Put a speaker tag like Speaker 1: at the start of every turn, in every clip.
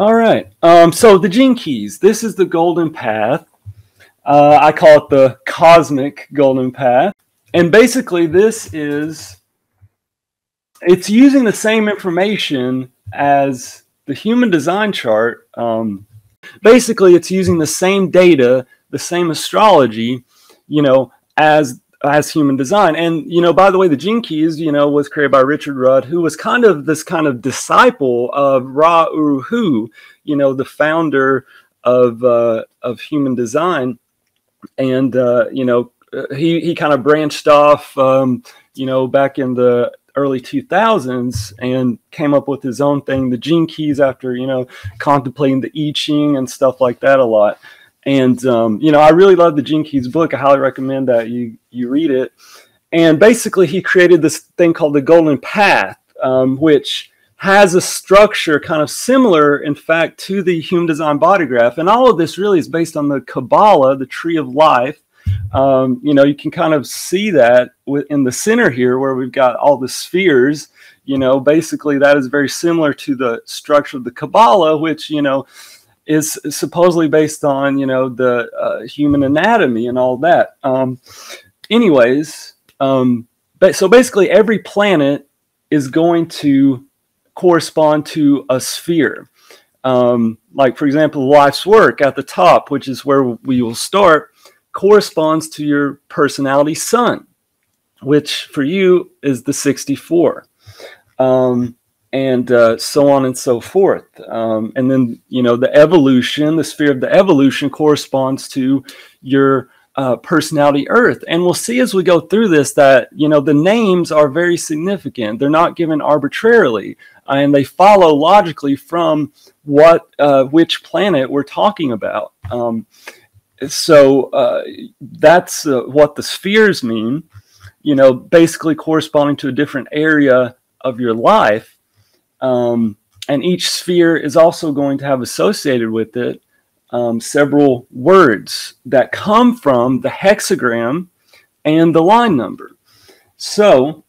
Speaker 1: All right. Um, so the gene keys. This is the golden path. Uh, I call it the cosmic golden path. And basically, this is it's using the same information as the human design chart. Um, basically, it's using the same data, the same astrology, you know, as as human design. And you know, by the way, the Gene Keys, you know, was created by Richard Rudd, who was kind of this kind of disciple of Ra Uru Hu, you know, the founder of uh, of human design. And uh, you know, he he kind of branched off, um, you know, back in the early 2000s and came up with his own thing, the Gene Keys, after you know contemplating the I Ching and stuff like that a lot. And um, you know, I really love the Gene Keys book. I highly recommend that you you read it. And basically, he created this thing called the Golden Path, um, which has a structure kind of similar, in fact, to the Human Design Body Graph. And all of this really is based on the Kabbalah, the Tree of Life. Um, you know, you can kind of see that in the center here, where we've got all the spheres. You know, basically, that is very similar to the structure of the Kabbalah, which you know is supposedly based on you know the uh, human anatomy and all that. Um, anyways, um, but so basically every planet is going to correspond to a sphere. Um, like for example, life's work at the top, which is where we will start, corresponds to your personality sun, which for you is the 64. Um, and uh, so on and so forth. Um, and then, you know, the evolution, the sphere of the evolution corresponds to your uh, personality Earth. And we'll see as we go through this that, you know, the names are very significant. They're not given arbitrarily uh, and they follow logically from what, uh, which planet we're talking about. Um, so uh, that's uh, what the spheres mean, you know, basically corresponding to a different area of your life um, and each sphere is also going to have associated with it um, several words that come from the hexagram and the line number. So,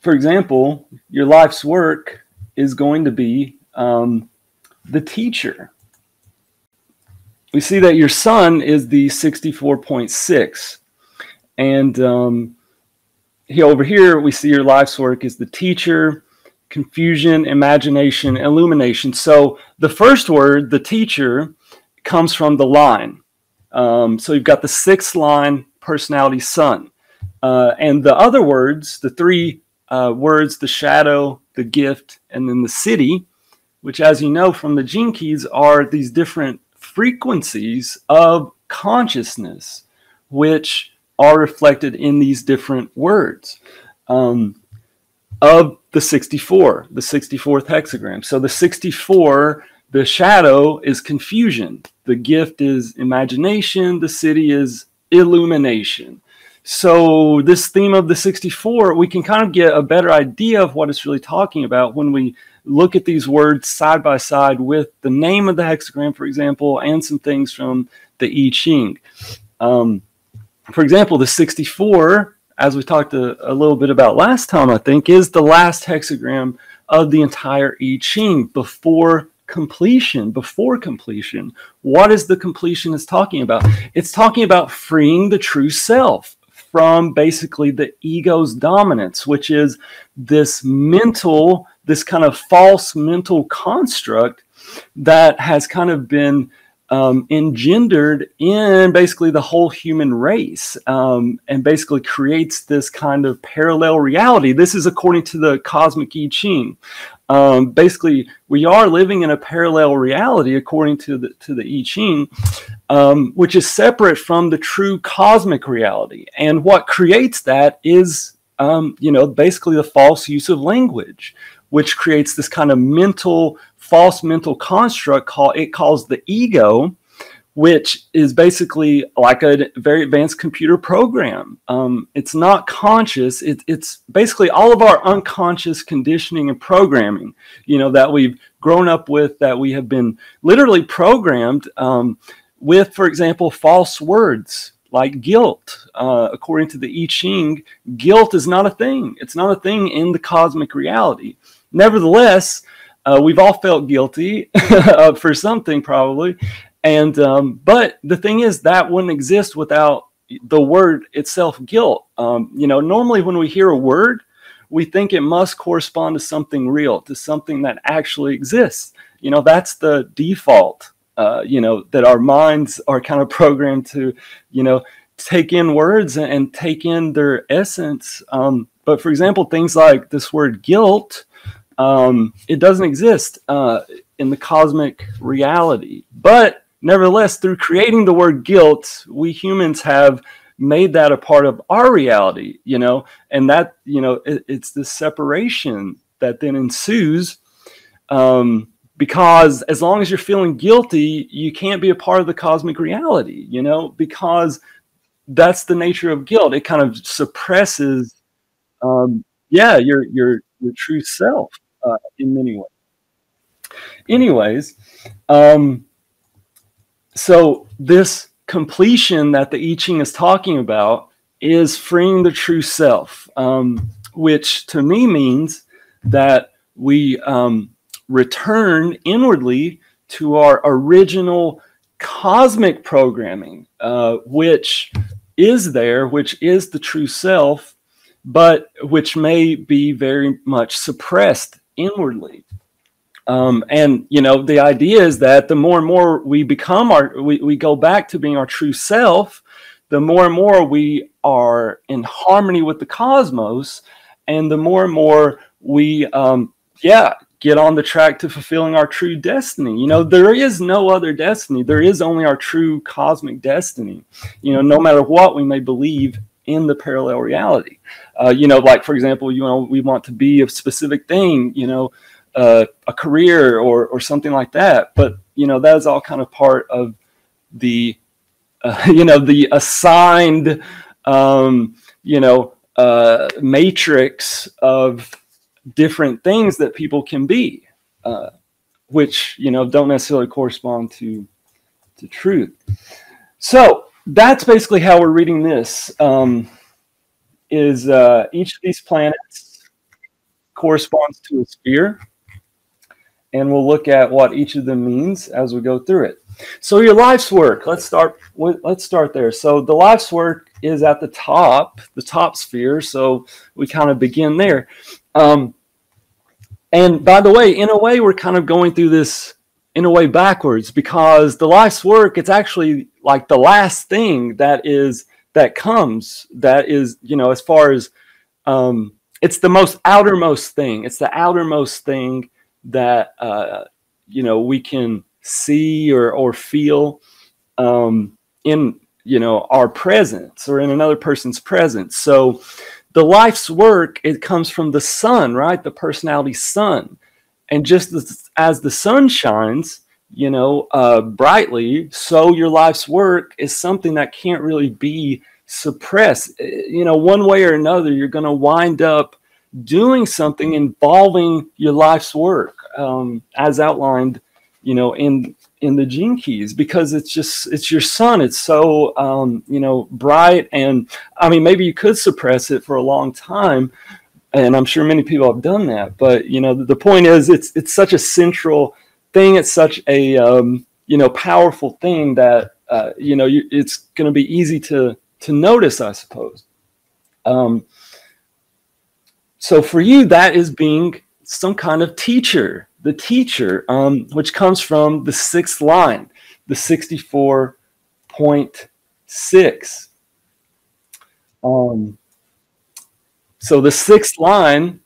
Speaker 1: for example, your life's work is going to be um, the teacher. We see that your sun is the 64.6. And um, over here, we see your life's work is the teacher confusion, imagination, illumination. So the first word, the teacher, comes from the line. Um, so you've got the sixth line, personality sun. Uh, and the other words, the three uh, words, the shadow, the gift, and then the siddhi, which, as you know from the gene keys, are these different frequencies of consciousness, which are reflected in these different words. Um, of the 64, the 64th hexagram. So the 64, the shadow is confusion. The gift is imagination. The siddhi is illumination. So this theme of the 64, we can kind of get a better idea of what it's really talking about when we look at these words side by side with the name of the hexagram, for example, and some things from the I Ching. Um, for example, the 64 as we talked a, a, little bit about last time, I think, is the last hexagram of the entire I Ching before completion. Before completion, what is the completion is talking about? It's talking about freeing the true self from basically the ego's dominance, which is this mental, this kind of false mental construct that has kind of been um, engendered in basically the whole human race um, and basically creates this kind of parallel reality. This is according to the cosmic I Ching. Um, basically, we are living in a parallel reality according to the, to the I Ching, um, which is separate from the true cosmic reality. And what creates that is, um, you know, basically the false use of language which creates this kind of mental, false mental construct called it calls the ego, which is basically like a very advanced computer program. Um, it's not conscious. It, it's basically all of our unconscious conditioning and programming, you know, that we've grown up with, that we have been literally programmed um, with, for example, false words like guilt. Uh, according to the I Ching, guilt is not a thing. It's not a thing in the cosmic reality. Nevertheless, Uh, we've all felt guilty for something, probably. And um, but the thing is that wouldn't exist without the word itself, guilt. Um, you know, normally when we hear a word, we think it must correspond to something real, to something that actually exists. You know, that's the default. Uh, you know that our minds are kind of programmed to, you know, take in words and, and take in their essence. Um, but for example, things like this word guilt, um, it doesn't exist uh, in the cosmic reality. But nevertheless, through creating the word guilt, we humans have made that a part of our reality, you know, and that, you know, it, it's the separation that then ensues. Um, because as long as you're feeling guilty, you can't be a part of the cosmic reality, you know, because that's the nature of guilt. It kind of suppresses, um, yeah, your your your true self uh, in many ways. Anyways, um, so this completion that the I Ching is talking about is freeing the true self, um, which to me means that we um, return inwardly to our original cosmic programming, uh, which is there, which is the true self, but which may be very much suppressed inwardly. Um, and you know, the idea is that the more and more we become our, we, we go back to being our true self, the more and more we are in harmony with the cosmos, and the more and more we, um, yeah, get on the track to fulfilling our true destiny. You know, there is no other destiny. There is only our true cosmic destiny. You know, no matter what we may believe in the parallel reality. Uh, you know, like for example, you know, we want to be a specific thing. You know, uh, a career or or something like that. But you know, that is all kind of part of the, uh, you know, the assigned, um, you know, uh, matrix of different things that people can be, uh, which you know don't necessarily correspond to to truth. So that's basically how we're reading this. Um, is uh, each of these planets corresponds to a sphere, and we'll look at what each of them means as we go through it. So your life's work. Let's start. With, let's start there. So the life's work is at the top, the top sphere. So we kind of begin there. Um, and by the way, in a way, we're kind of going through this in a way backwards because the life's work, it's actually like the last thing that is that comes that is, you know, as far as um, it's the most outermost thing. It's the outermost thing that uh, you know we can see or or feel um, in you know our presence or in another person's presence. So the life's work it comes from the sun right the personality sun and just as, as the sun shines you know uh, brightly so your life's work is something that can't really be suppressed. Eh, you know one way or another you're going to wind up doing something involving your life's work um, as outlined you know in in the gene keys because it's just it's your sun. It's so um, you know bright and i mean maybe you could suppress it for a long time and i'm sure many people have done that but you know the, the point is it's it's such a central thing it's such a um, you know powerful thing that uh, you know you, it's going to be easy to to notice i suppose um, so for you that is being some kind of teacher the teacher, um, which comes from the sixth line, the 64.6. Um, so the sixth line,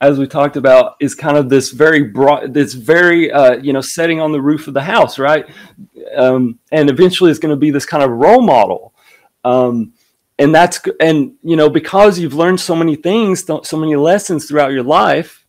Speaker 1: as we talked about, is kind of this very broad, this very, uh, you know, setting on the roof of the house, right? Um, and eventually it's going to be this kind of role model. Um, and that's, and, you know, because you've learned so many things, so many lessons throughout your life,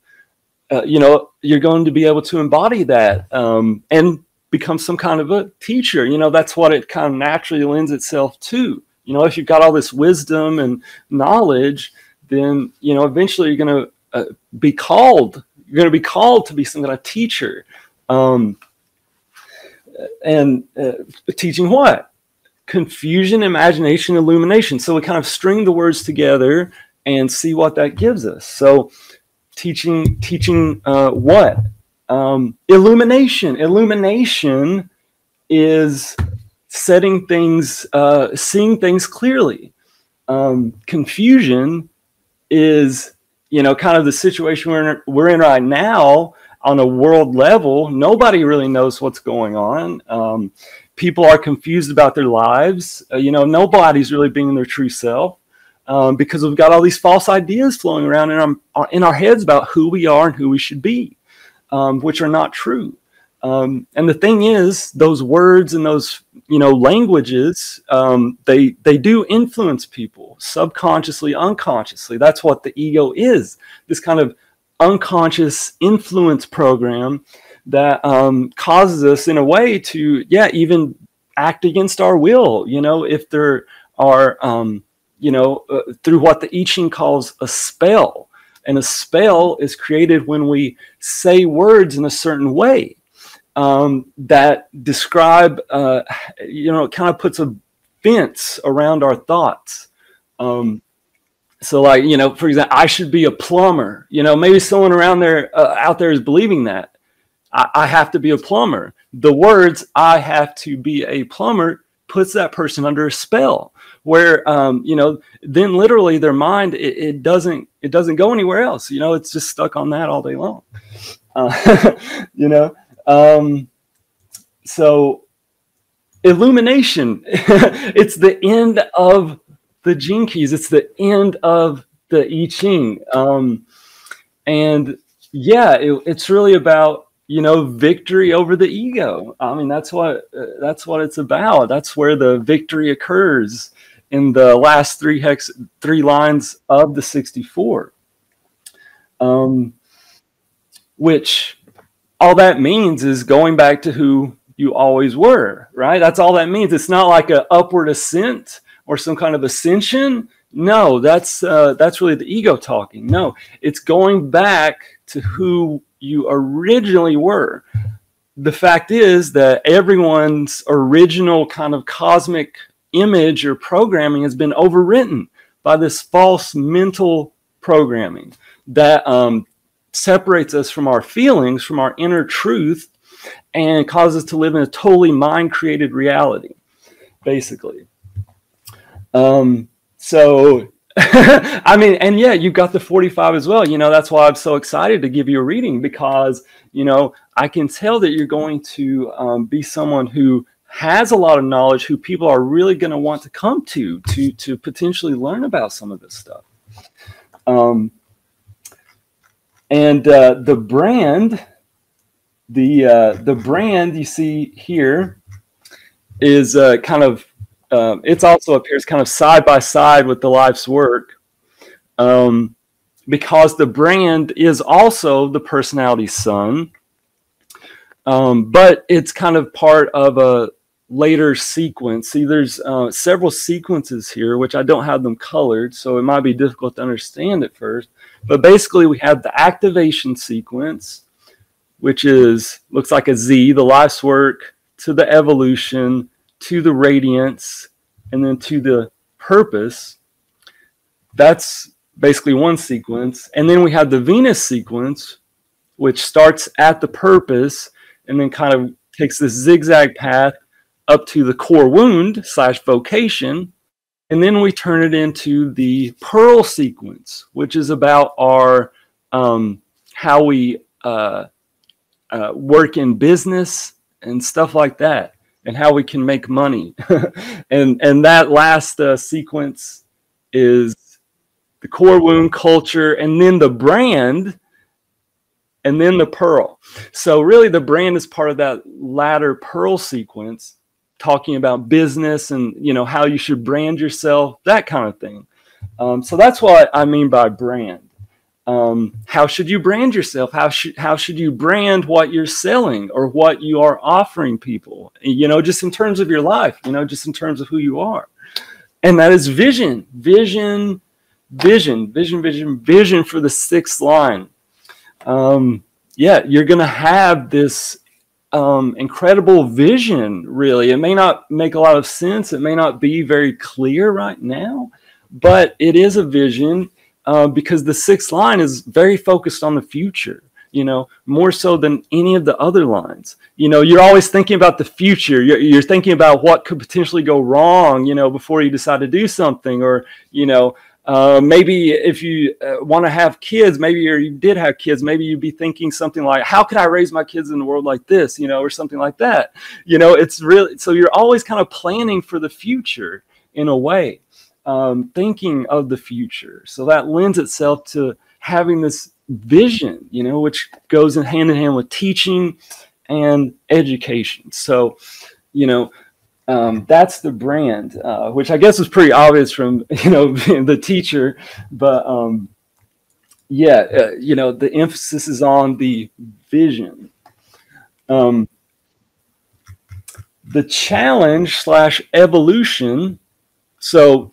Speaker 1: uh, you know, you're going to be able to embody that um, and become some kind of a teacher. You know, that's what it kind of naturally lends itself to. You know, if you've got all this wisdom and knowledge, then, you know, eventually you're going to uh, be called. You're going to be called to be some kind of teacher. Um, and uh, teaching what? Confusion, imagination, illumination. So we kind of string the words together and see what that gives us. So, teaching teaching uh, what Um, illumination. Illumination is setting things, uh, seeing things clearly. Um, confusion is, you know, kind of the situation we're in, we're in right now on a world level. Nobody really knows what's going on. Um, people are confused about their lives. Uh, you know, nobody's really being their true self. Um, because we've got all these false ideas flowing around in our, in our heads about who we are and who we should be, um, which are not true. Um, and the thing is, those words and those you know languages um, they they do influence people subconsciously, unconsciously. That's what the ego is. This kind of unconscious influence program that um, causes us, in a way, to yeah, even act against our will. You know, if there are um, you know uh, through what the I Ching calls a spell, and a spell is created when we say words in a certain way um, that describe, uh, you know, it kind of puts a fence around our thoughts. Um, so, like, you know, for example, I should be a plumber. You know, maybe someone around there, uh, out there, is believing that I, I have to be a plumber. The words "I have to be a plumber" puts that person under a spell where um, you know then literally their mind it, it, doesn't it doesn't go anywhere else you know it's just stuck on that all day long uh, you know um, so illumination, it's the end of the gene keys. It's the end of the I Ching. Um, and yeah, it, it's really about, you know, victory over the ego. I mean, that's what, uh, that's what it's about. That's where the victory occurs in the last three hex, three lines of the 64. Um, which all that means is going back to who you always were, right? That's all that means. It's not like an upward ascent or some kind of ascension. No, that's uh, that's really the ego talking. No, it's going back to who you originally were. The fact is that everyone's original kind of cosmic image or programming has been overwritten by this false mental programming that um, separates us from our feelings, from our inner truth, and causes us to live in a totally mind created reality, basically. Um, so, I mean, and yeah, you've got the 45 as well. You know, that's why I'm so excited to give you a reading because, you know, I can tell that you're going to um, be someone who has a lot of knowledge who people are really going to want to come to to to potentially learn about some of this stuff um, and uh, the brand, the uh, the brand you see here is uh, kind of uh, it's also appears kind of side by side with the life's work, um, because the brand is also the personality sun, um, but it's kind of part of a later sequence. See, there's uh, several sequences here, which I don't have them colored, so it might be difficult to understand at first. But basically, we have the activation sequence, which is looks like a Z, the life's work to the evolution to the radiance and then to the purpose. That's basically one sequence. And then we have the Venus sequence, which starts at the purpose and then kind of takes this zigzag path up to the core wound slash vocation and then we turn it into the pearl sequence, which is about our um, how we uh, uh, work in business and stuff like that, and how we can make money. and and that last uh, sequence is the core wound culture, and then the brand, and then the pearl. So really, the brand is part of that latter pearl sequence talking about business and you know how you should brand yourself, that kind of thing. Um, so that's what I mean by brand. Um, how should you brand yourself? How should how should you brand what you're selling or what you are offering people? You know, just in terms of your life. You know, just in terms of who you are, and that is vision, vision, vision, vision, vision, vision for the sixth line. Um, yeah, you're to have this um, incredible vision, really. It may not make a lot of sense, it may not be very clear right now, but it is a vision uh, because the sixth line is very focused on the future. you know, more so than any of the other lines. You know, you're always thinking about the future. You're, you're thinking about what could potentially go wrong, you know, before you decide to do something, or, you know, uh, maybe if you uh, want to have kids, maybe or you did have kids, maybe you'd be thinking something like, "How can I raise my kids in a world like this?" You know, or something like that. You know, it's really so you're always kind of planning for the future in a way, um, thinking of the future. So that lends itself to having this vision, you know, which goes in hand in hand with teaching and education. So, you know, um, that's the brand, uh, which I guess was pretty obvious from you know the teacher, but um, yeah, uh, you know the emphasis is on the vision. Um, the challenge slash evolution. So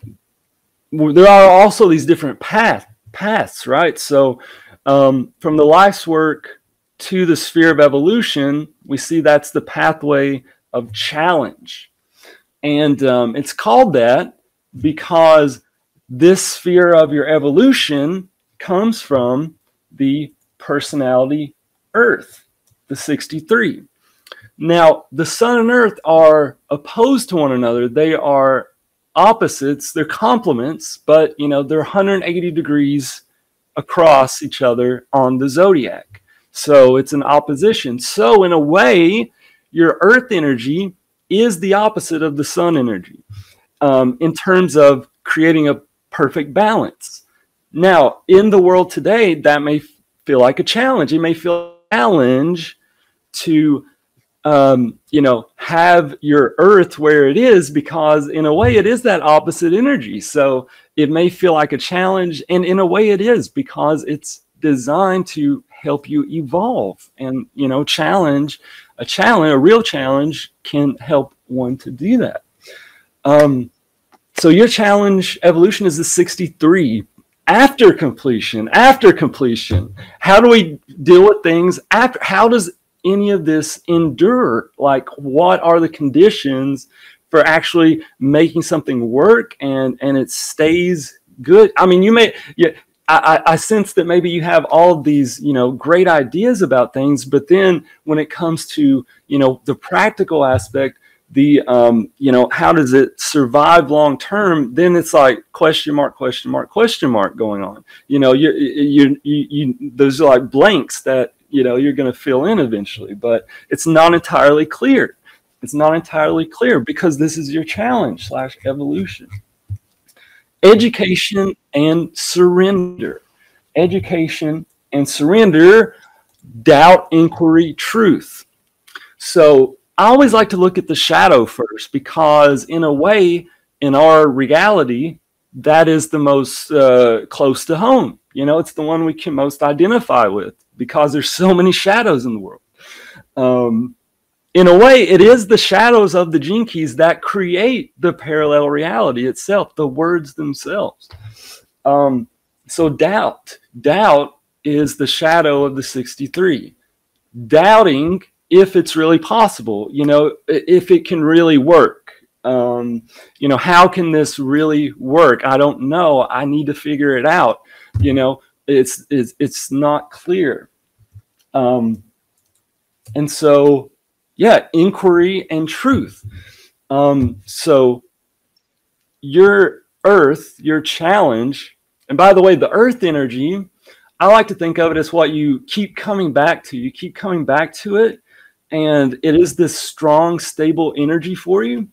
Speaker 1: there are also these different path paths, right? So um, from the life's work to the sphere of evolution, we see that's the pathway of challenge. And um, it's called that because this sphere of your evolution comes from the personality Earth, the 63. Now, the sun and earth are opposed to one another. They are opposites, they're complements, but you know, they're 180 degrees across each other on the zodiac. So it's an opposition. So in a way, your earth energy is the opposite of the sun energy um, in terms of creating a perfect balance. Now, in the world today, that may feel like a challenge. It may feel a challenge to, um, you know, have your earth where it is because, in a way, it is that opposite energy. So it may feel like a challenge, and in a way, it is because it's designed to help you evolve and, you know, challenge a challenge, a real challenge can help one to do that. Um, so your challenge evolution is the 63 after completion, after completion. How do we deal with things after? How does any of this endure? Like, what are the conditions for actually making something work and and it stays good? I mean, you may yeah, I, I, sense that maybe you have all these, you know, great ideas about things, but then when it comes to, you know, the practical aspect, the, um, you know, how does it survive long term? Then it's like question mark, question mark, question mark going on. You know, you, you, you, you those are like blanks that you know you're going to fill in eventually, but it's not entirely clear. It's not entirely clear because this is your challenge slash evolution education and surrender. Education and surrender, doubt, inquiry, truth. So I always like to look at the shadow first because, in a way, in our reality, that is the most uh, close to home. You know, it's the one we can most identify with because there's so many shadows in the world. Um, in a way, it is the shadows of the gene keys that create the parallel reality itself, the words themselves. Um, so, doubt, doubt is the shadow of the 63. Doubting if it's really possible, you know, if it can really work. Um, you know, how can this really work? I don't know. I need to figure it out. You know, it's it's it's not clear. Um, and so yeah, inquiry and truth. Um, so your earth, your challenge, and by the way, the earth energy, I like to think of it as what you keep coming back to. You keep coming back to it, and it is this strong, stable energy for you.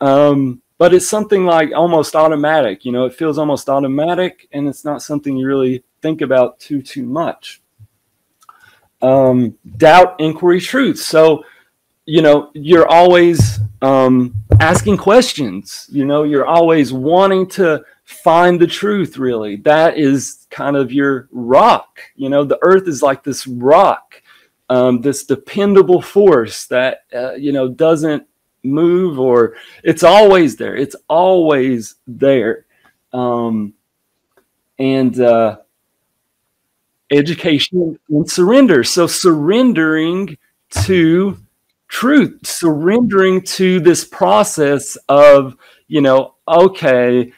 Speaker 1: Um, but it's something like almost automatic. You know, it feels almost automatic, and it's not something you really think about too too much. Um, doubt, inquiry, truth. So you know you're always um, asking questions you know you're always wanting to find the truth really. That is kind of your rock you know the earth is like this rock um, this dependable force that uh, you know doesn't move or it's always there it's always there. Um, and uh, education and surrender. So surrendering to truth, surrendering to this process of, you know, okay,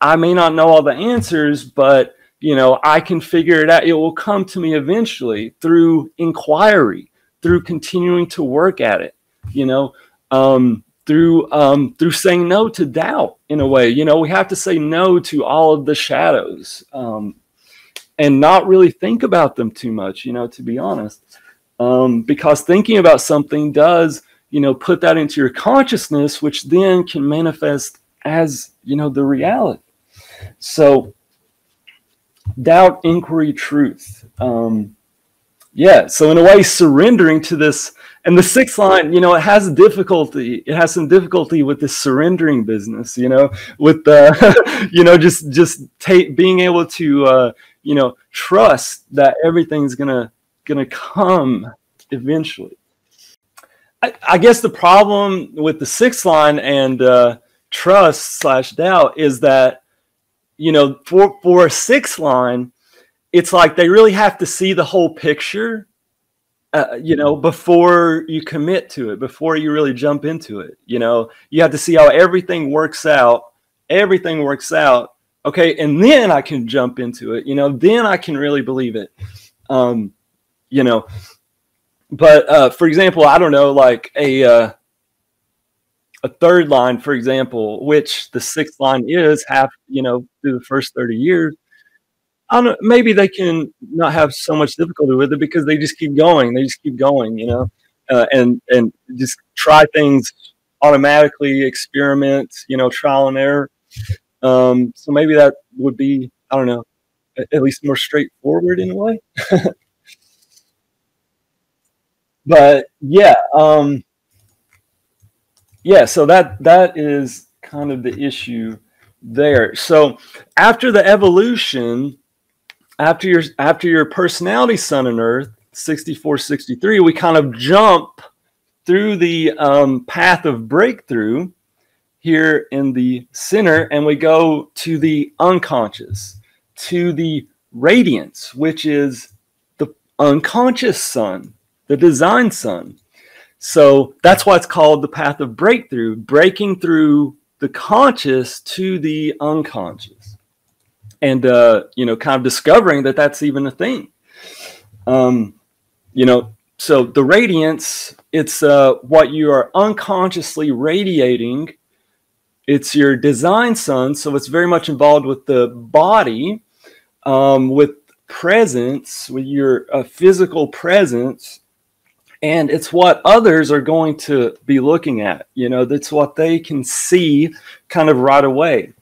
Speaker 1: I may not know all the answers, but you know, I can figure it out. It will come to me eventually through inquiry, through continuing to work at it, you know, um, through um, through saying no to doubt in a way. You know, we have to say no to all of the shadows um, and not really think about them too much, you know, to be honest. Um, because thinking about something does, you know, put that into your consciousness, which then can manifest as, you know, the reality. So, doubt, inquiry, truth. Um, yeah. So in a way, surrendering to this, and the sixth line, you know, it has difficulty. It has some difficulty with this surrendering business. You know, with the, you know, just just being able to, uh, you know, trust that everything's gonna gonna come eventually. I, I guess the problem with the sixth line and uh, trust slash doubt is that you know, for for a six line, it's like they really have to see the whole picture, uh, you know, before you commit to it, before you really jump into it. You know, you have to see how everything works out. Everything works out. Okay, and then I can jump into it. You know, then I can really believe it. Um, you know, but uh, for example, I don't know, like a uh, a third line, for example, which the sixth line is half, you know, through the first 30 years, I don't maybe they can not have so much difficulty with it because they just keep going. They just keep going, you know, uh, and, and just try things automatically, experiment, you know, trial and error. Um, so maybe that would be, I don't know, at least more straightforward in a way. but yeah, um, yeah, so that that is kind of the issue there. So after the evolution, after your after your personality sun and earth 64 63 we kind of jump through the um, path of breakthrough here in the center and we go to the unconscious to the radiance which is the unconscious sun the design sun so that's why it's called the path of breakthrough, breaking through the conscious to the unconscious, and uh, you know, kind of discovering that that's even a thing. Um, you know, so the radiance, it's uh, what you are unconsciously radiating. It's your design sun, so it's very much involved with the body, um, with presence, with your uh, physical presence and it's what others are going to be looking at you know that's what they can see kind of right away.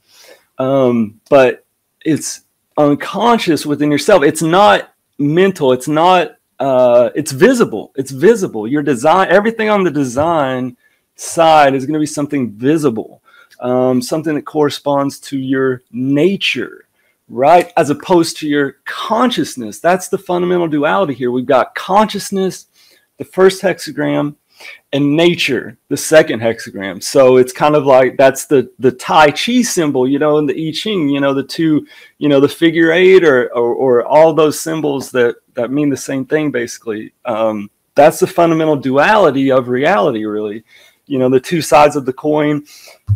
Speaker 1: Um, but it's unconscious within yourself. It's not mental. It's not uh, it's visible. It's visible. Your design everything on the design side is going to be something visible um, something that corresponds to your nature right? As opposed to your consciousness. That's the fundamental duality here. We've got consciousness the first hexagram, and nature, the second hexagram. So it's kind of like that's the the Tai Chi symbol, you know, in the I Ching, you know, the two, you know, the figure eight or or, or all those symbols that that mean the same thing basically. Um, that's the fundamental duality of reality, really. You know, the two sides of the coin.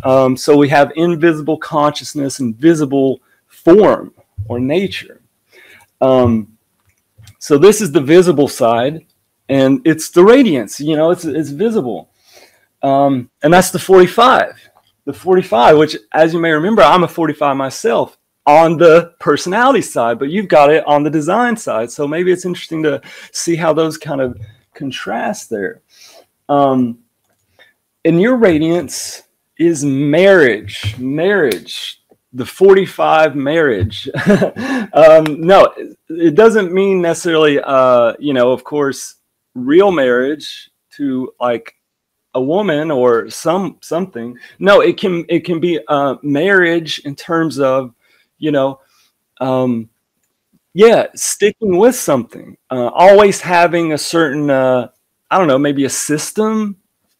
Speaker 1: Um, so we have invisible consciousness and visible form or nature. Um, so this is the visible side and it's the radiance you know it's it's visible. Um, and that's the 45 the 45 which as you may remember i'm a 45 myself on the personality side but you've got it on the design side. So maybe it's interesting to see how those kind of contrast there. Um, and your radiance is marriage marriage the 45 marriage. Um, no it doesn't mean necessarily uh, you know of course real marriage to like a woman or some something. No it can it can be a marriage in terms of you know um yeah sticking with something uh, always having a certain uh i don't know maybe a system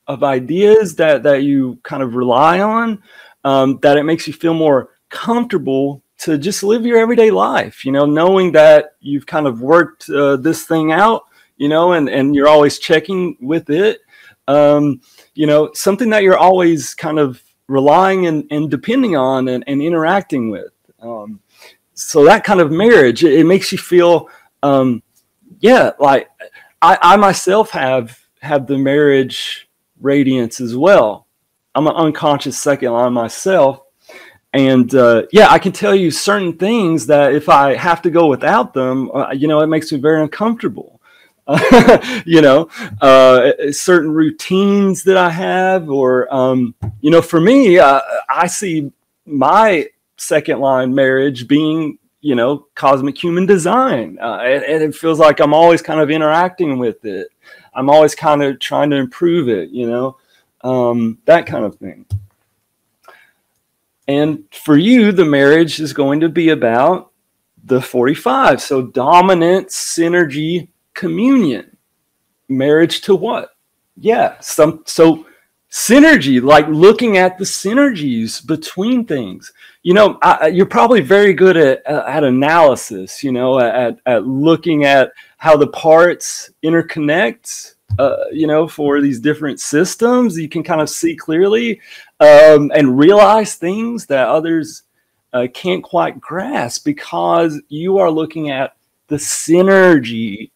Speaker 1: of ideas that that you kind of rely on um, that it makes you feel more comfortable to just live your everyday life you know knowing that you've kind of worked uh, this thing out you know, and, and you're always checking with it. Um, you know, something that you're always kind of relying and, and depending on and, and interacting with. Um, so that kind of marriage, it, it makes you feel, um, yeah, like I, I myself have have the marriage radiance as well. I'm an unconscious second line myself. And uh, yeah, I can tell you certain things that if I have to go without them, uh, you know, it makes me very uncomfortable. you know, uh, certain routines that I have, or, um, you know, for me, uh, I see my second line marriage being, you know, cosmic human design. Uh, and, and it feels like I'm always kind of interacting with it. I'm always kind of trying to improve it, you know, um, that kind of thing. And for you, the marriage is going to be about the 45. So dominant synergy communion. Marriage to what? Yeah, some so synergy, like looking at the synergies between things. You know, I, you're probably very good at at analysis. You know, at at looking at how the parts interconnect. Uh, you know, for these different systems, you can kind of see clearly um, and realize things that others uh, can't quite grasp because you are looking at the synergy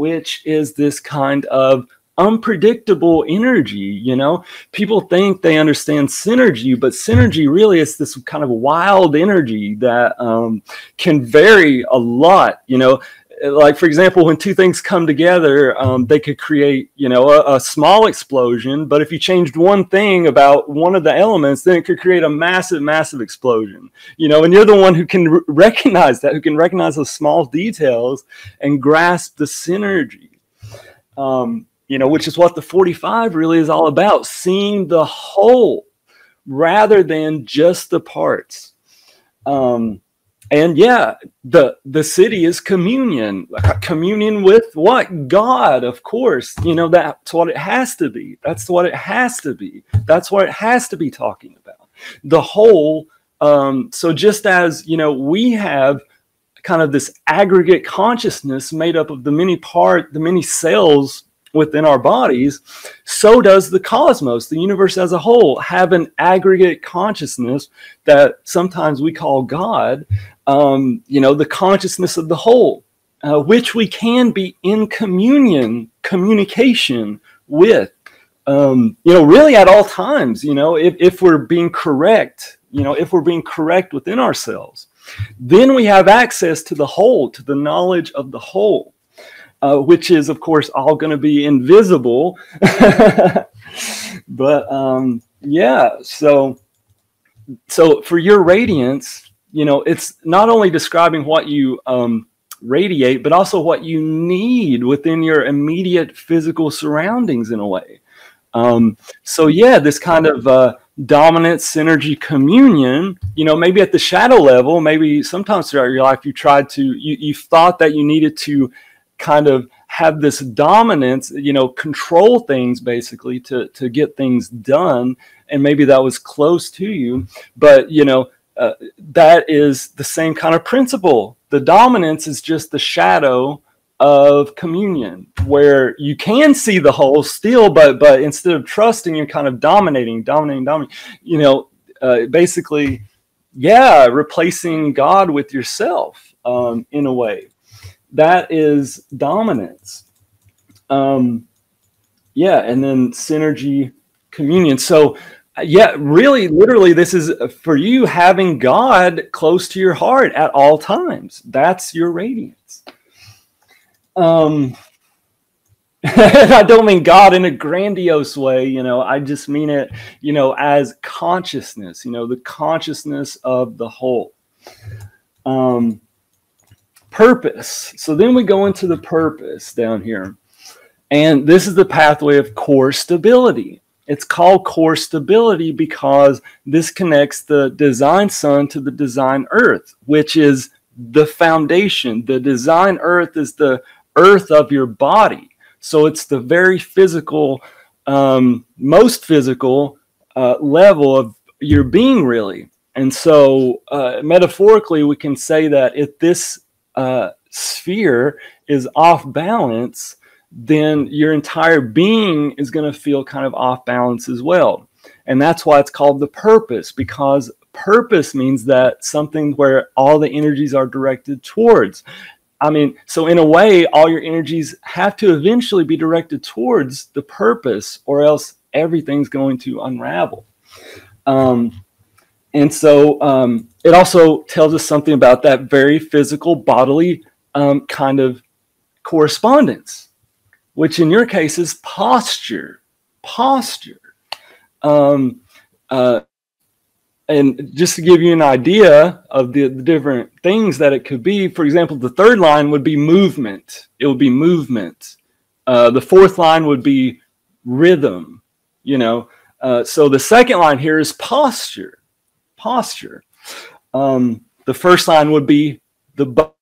Speaker 1: which is this kind of unpredictable energy you know? People think they understand synergy but synergy really is this kind of wild energy that um, can vary a lot you know like for example when two things come together um, they could create you know a, a, small explosion but if you changed one thing about one of the elements then it could create a massive massive explosion you know and you're the one who can recognize that who can recognize those small details and grasp the synergy. Um, you know which is what the 45 really is all about seeing the whole rather than just the parts. Um, and yeah the the siddhi is communion. Communion with what? God of course. You know that's what it has to be. That's what it has to be. That's what it has to be talking about. The whole um, so just as you know we have kind of this aggregate consciousness made up of the many part the many cells within our bodies, so does the cosmos, the universe as a whole, have an aggregate consciousness that sometimes we call God, um, you know, the consciousness of the whole, uh, which we can be in communion, communication with, um, you know, really at all times, you know, if, if we're being correct, you know, if we're being correct within ourselves, then we have access to the whole, to the knowledge of the whole uh, which is, of course, all going to be invisible. but um, yeah, so so for your radiance, you know, it's not only describing what you um, radiate, but also what you need within your immediate physical surroundings in a way. Um, so yeah, this kind of uh, dominant synergy communion, you know, maybe at the shadow level, maybe sometimes throughout your life you tried to, you, you thought that you needed to kind of have this dominance, you know, control things basically to to get things done, and maybe that was close to you, but you know. Uh, that is the same kind of principle. The dominance is just the shadow of communion where you can see the whole still but but instead of trusting you're kind of dominating dominating dominating you know uh, basically yeah replacing god with yourself um, in a way that is dominance. Um, yeah, and then synergy, communion. So, yeah, really, literally, this is for you having God close to your heart at all times. That's your radiance. Um, I don't mean God in a grandiose way, you know, I just mean it, you know, as consciousness, you know, the consciousness of the whole. Um, purpose. So then we go into the purpose down here. And this is the pathway of core stability. It's called core stability because this connects the design sun to the design earth, which is the foundation. The design earth is the earth of your body. So it's the very physical, um, most physical uh, level of your being, really. And so, uh, metaphorically, we can say that if this uh, sphere is off balance, then your entire being is going to feel kind of off balance as well. And that's why it's called the purpose, because Purpose means that something where all the energies are directed towards. I mean, so in a way, all your energies have to eventually be directed towards the purpose, or else everything's going to unravel. Um, and so um, it also tells us something about that very physical, bodily um, kind of correspondence, which in your case is posture. Posture. Um, uh, and just to give you an idea of the, the, different things that it could be, for example, the third line would be movement. It would be movement. Uh, the fourth line would be rhythm. You know, uh, so the second line here is posture. Posture. Um, the first line would be the,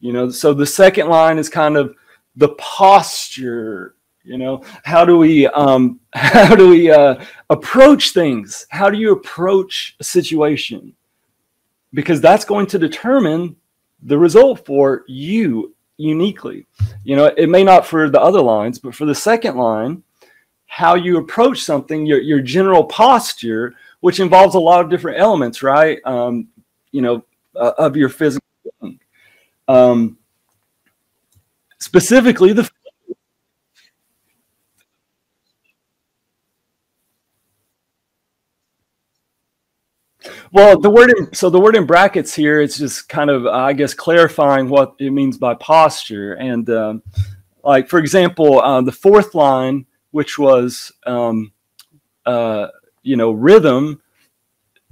Speaker 1: you know, so the second line is kind of the posture you know? How do we um, how do we uh, approach things? How do you approach a situation? Because that's going to determine the result for you uniquely. You know it may not for the other lines but for the second line how you approach something your, your general posture which involves a lot of different elements right? Um, you know uh, of your physical um, specifically the Well, the word in, so the word in brackets here, it's just kind of I guess clarifying what it means by posture. And um, like for example, uh, the fourth line, which was um, uh, you know rhythm,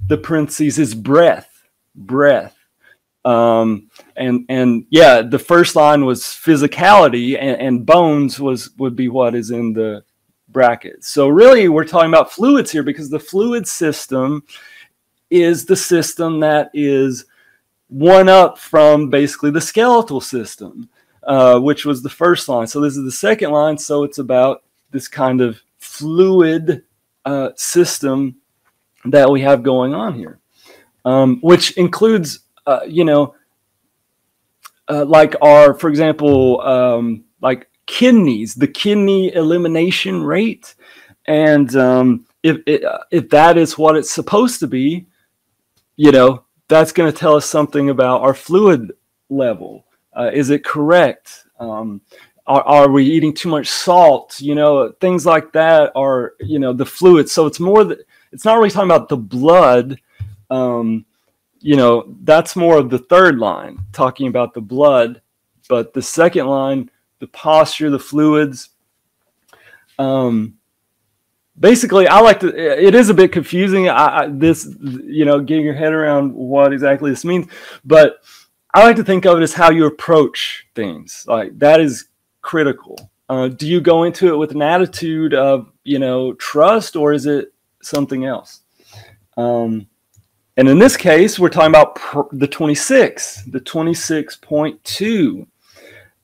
Speaker 1: the parentheses is breath, breath. Um, and and yeah, the first line was physicality, and, and bones was would be what is in the brackets. So really, we're talking about fluids here because the fluid system is the system that is one up from basically the skeletal system, uh, which was the first line. So this is the second line. So it's about this kind of fluid uh, system that we have going on here, um, which includes, uh, you know, uh, like our, for example, um, like kidneys, the kidney elimination rate. And um, if, if that is what it's supposed to be, you know, that's going to tell us something about our fluid level. Uh, is it correct? Um, are, are, we eating too much salt? You know, things like that are, you know, the fluid. So it's more that it's not really talking about the blood. Um, you know, that's more of the third line, talking about the blood. But the second line, the posture, the fluids, um, basically i like to it is a bit confusing. I, I, this you know getting your head around what exactly this means but i like to think of it as how you approach things. Like that is critical. Uh, do you go into it with an attitude of you know trust or is it something else? Um, and in this case we're talking about the 26 the 26.2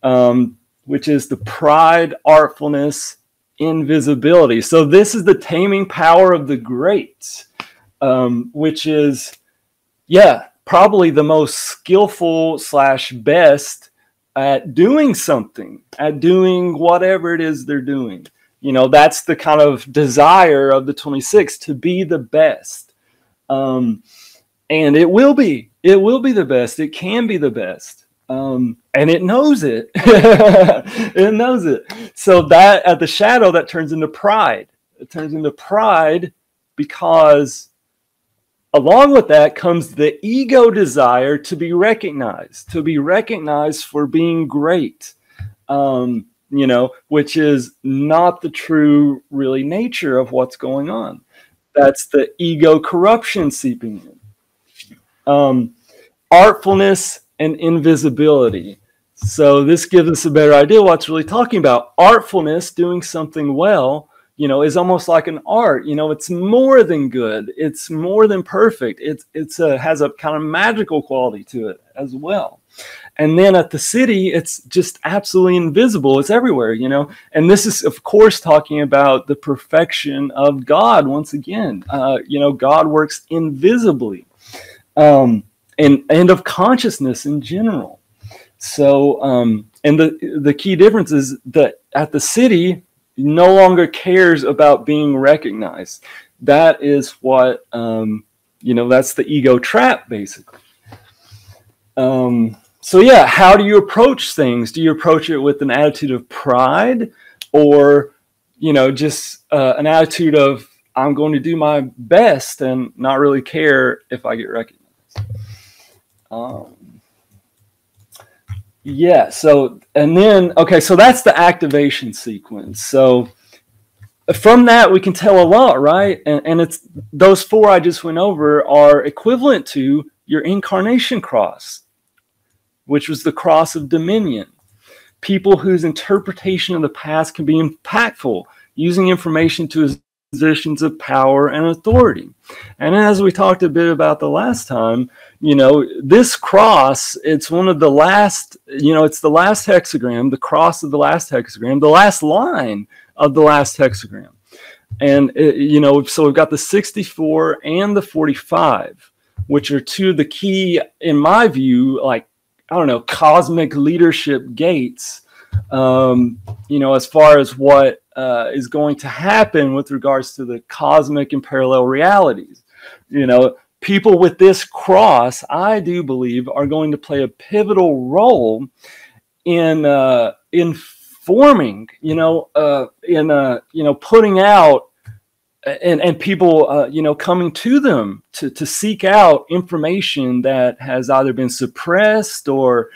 Speaker 1: um, which is the pride artfulness invisibility. So this is the taming power of the great, um, which is, yeah, probably the most skillful slash best at doing something, at doing whatever it is they're doing. You know, that's the kind of desire of the 26 to be the best. Um, and it will be, it will be the best. It can be the best um, and it knows it. it knows it. So that at the shadow that turns into pride. It turns into pride because along with that comes the ego desire to be recognized, to be recognized for being great. Um, you know, which is not the true, really nature of what's going on. That's the ego corruption seeping in. Um, artfulness and invisibility. So this gives us a better idea what's really talking about. Artfulness, doing something well, you know, is almost like an art. You know, it's more than good. It's more than perfect. It's it's a, has a kind of magical quality to it as well. And then at the siddhi, it's just absolutely invisible. It's everywhere, you know. And this is, of course, talking about the perfection of God. Once again, uh, you know, God works invisibly. Um, and and of consciousness in general. So, um, and the the key difference is that at the siddhi no longer cares about being recognized. That is what um, you know, that's the ego trap, basically. Um, so yeah, how do you approach things? Do you approach it with an attitude of pride, or you know, just uh, an attitude of I'm going to do my best and not really care if I get recognized? Um, yeah. So and then okay, so that's the activation sequence. So from that we can tell a lot, right? And, and it's those four I just went over are equivalent to your incarnation cross which was the cross of dominion. People whose interpretation of the past can be impactful, using information to positions of power and authority. And as we talked a bit about the last time, you know, this cross, it's one of the last, you know, it's the last hexagram, the cross of the last hexagram, the last line of the last hexagram. And, it, you know, so we've got the 64 and the 45, which are two of the key, in my view, like I don't know, cosmic leadership gates, um, you know, as far as what uh, is going to happen with regards to the cosmic and parallel realities. You know, people with this cross, I do believe, are going to play a pivotal role in uh, in forming, you know, uh, in uh, you know, putting out and and people uh, you know coming to them to to seek out information that has either been suppressed or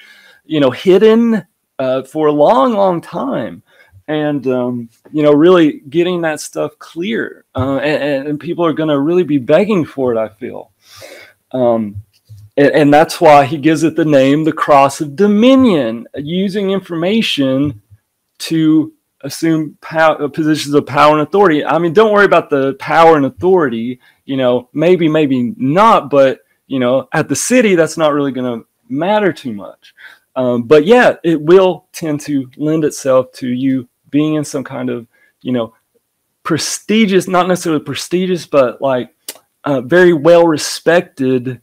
Speaker 1: you know hidden uh, for a long long time and um, you know really getting that stuff clear uh, and, and, people are going to really be begging for it i feel um, and, and that's why he gives it the name the cross of dominion using information to assume power, uh, positions of power and authority. I mean, don't worry about the power and authority. You know, maybe, maybe not, but you know, at the siddhi, that's not really going to matter too much. Um, but yeah, it will tend to lend itself to you being in some kind of, you know, prestigious, not necessarily prestigious, but like uh, very well respected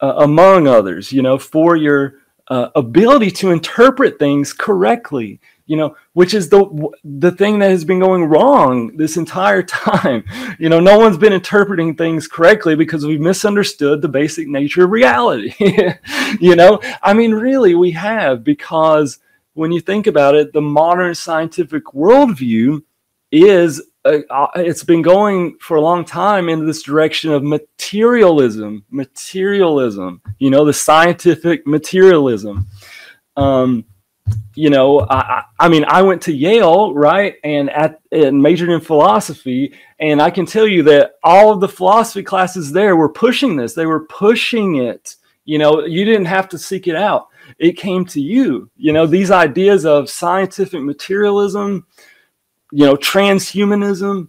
Speaker 1: uh, among others, you know, for your uh, ability to interpret things correctly you know which is the the thing that has been going wrong this entire time. You know no one's been interpreting things correctly because we've misunderstood the basic nature of reality. You know? I mean really we have because when you think about it the modern scientific worldview is uh, it's been going for a long time in this direction of materialism materialism you know the scientific materialism um, you know, I, I mean, I went to Yale, right, and at and majored in philosophy, and I can tell you that all of the philosophy classes there were pushing this. They were pushing it. You know, you didn't have to seek it out; it came to you. You know, these ideas of scientific materialism, you know, transhumanism,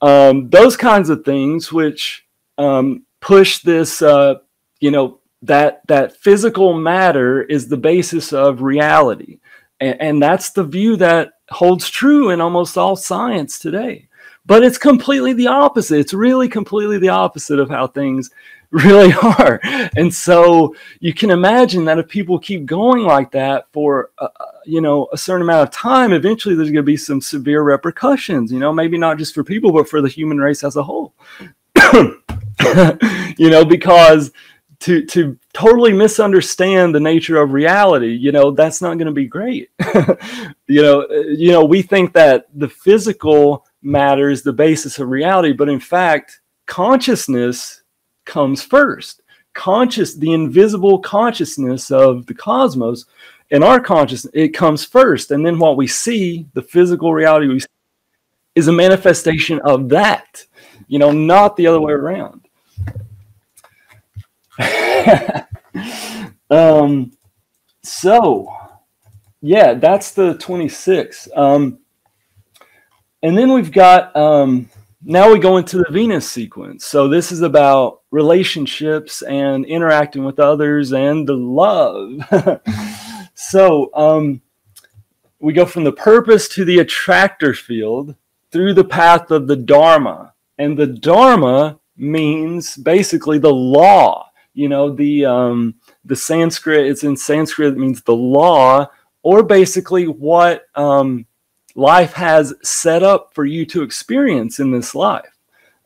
Speaker 1: um, those kinds of things, which um, push this, uh, you know, that that physical matter is the basis of reality. And, and, that's the view that holds true in almost all science today. But it's completely the opposite. It's really completely the opposite of how things really are. And so you can imagine that if people keep going like that for uh, you know a certain amount of time eventually there's going to be some severe repercussions you know maybe not just for people but for the human race as a whole. You know because to to totally misunderstand the nature of reality you know that's not going to be great. You know you know we think that the physical matter is the basis of reality but in fact consciousness comes first. Conscious the invisible consciousness of the cosmos and our consciousness it comes first. And then what we see the physical reality we see, is a manifestation of that you know not the other way around. Um, so, yeah, that's the 26. Um, and then we've got, um, now we go into the Venus sequence. So this is about relationships and interacting with others and the love. so um, we go from the purpose to the attractor field through the path of the Dharma. And the Dharma means basically the law you know the um, the Sanskrit. It's in Sanskrit. It means the law, or basically what um, life has set up for you to experience in this life.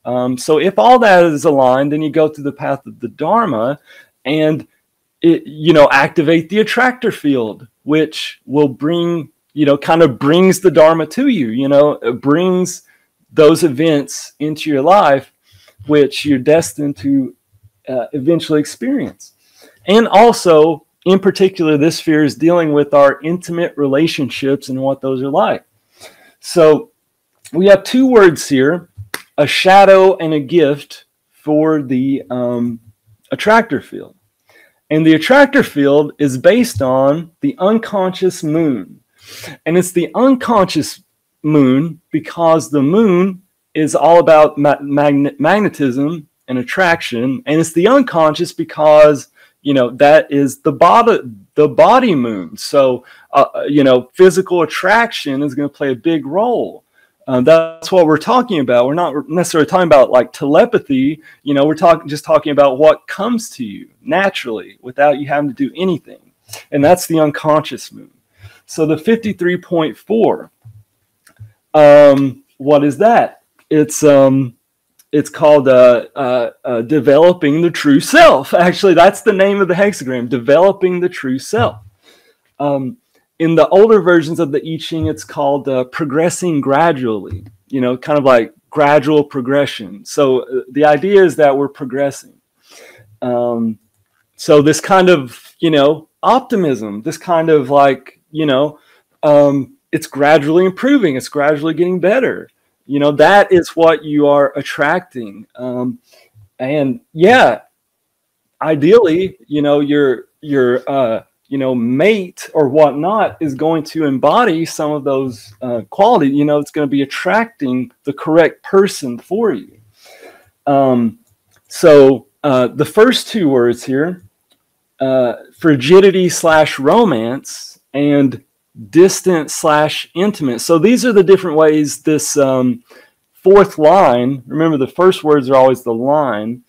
Speaker 1: Um, so if all that is aligned, then you go through the path of the Dharma and it, you know, activate the attractor field, which will bring, you know, kind of brings the Dharma to you, you know, brings those events into your life, which you're destined to uh, eventually experience. And also, in particular, this sphere is dealing with our intimate relationships and what those are like. So we have two words here a shadow and a gift for the um, attractor field. And the attractor field is based on the unconscious moon. And it's the unconscious moon because the moon is all about ma- magnetism and attraction. And it's the unconscious because, you know, that is the body, the body moon. So, uh, you know, physical attraction is going to play a big role. Uh, that's what we're talking about. We're not necessarily talking about like telepathy. You know, we're talking just talking about what comes to you naturally without you having to do anything, and that's the unconscious moon. So the 53.4. Um, what is that? It's um, it's called uh, uh, uh, developing the true self. Actually, that's the name of the hexagram. Developing the true self. Um, in the older versions of the I Ching, it's called uh, progressing gradually, you know, kind of like gradual progression. So uh, the idea is that we're progressing. Um, so this kind of, you know, optimism, this kind of like, you know, um, it's gradually improving, it's gradually getting better. You know, that is what you are attracting. Um, and yeah, ideally, you know, your your uh, you know mate or whatnot is going to embody some of those uh, qualities you know it's going to be attracting the correct person for you um, so uh, the first two words here uh, frigidity slash romance and distant slash intimate. So these are the different ways this um, fourth line remember the first words are always the line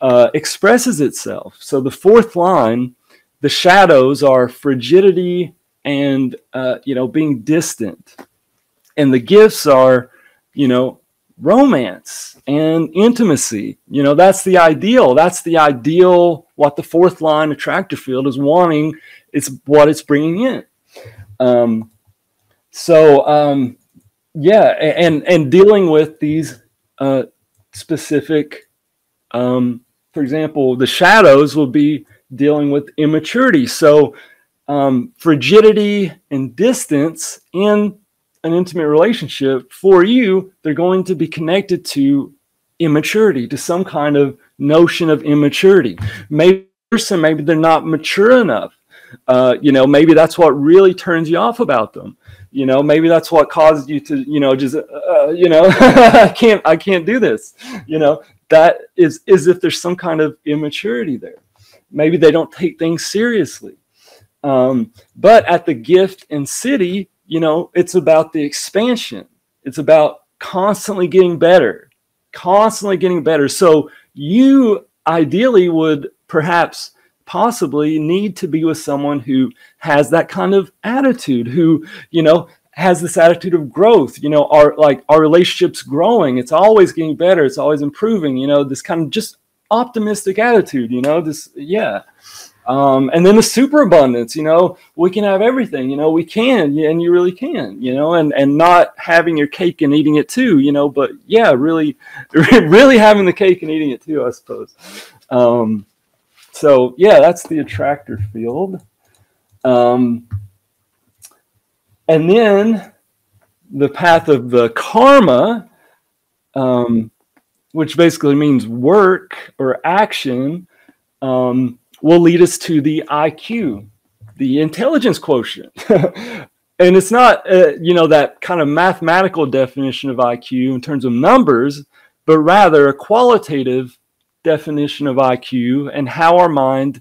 Speaker 1: uh, expresses itself. So the fourth line the shadows are frigidity and uh, you know being distant. And the gifts are you know romance and intimacy. You know that's the ideal. That's the ideal what the fourth line attractor field is wanting. It's what it's bringing in um, so um, yeah and and dealing with these uh, specific um, for example the shadows will be dealing with immaturity. So, um, frigidity and distance in an intimate relationship for you, they're going to be connected to immaturity, to some kind of notion of immaturity. Maybe maybe they're not mature enough. Uh, you know, maybe that's what really turns you off about them. You know, maybe that's what causes you to, you know, just, uh, you know, I can't, I can't do this. You know, that is, is if there's some kind of immaturity there maybe they don't take things seriously. Um, but at the gift and siddhi, you know, it's about the expansion. It's about constantly getting better, constantly getting better. So you ideally would perhaps possibly need to be with someone who has that kind of attitude, who, you know, has this attitude of growth you know our like our relationships growing it's always getting better it's always improving you know this kind of just optimistic attitude, you know, this, yeah. Um, and then the superabundance, you know, we can have everything, you know, we can, and you really can, you know, and, and not having your cake and eating it too, you know, but yeah, really, really having the cake and eating it too, I suppose. Um, so yeah, that's the attractor field. Um, and then the path of the karma, um, which basically means work or action, um, will lead us to the IQ, the intelligence quotient. and it's not, uh, you know, that kind of mathematical definition of IQ in terms of numbers, but rather a qualitative definition of IQ and how our mind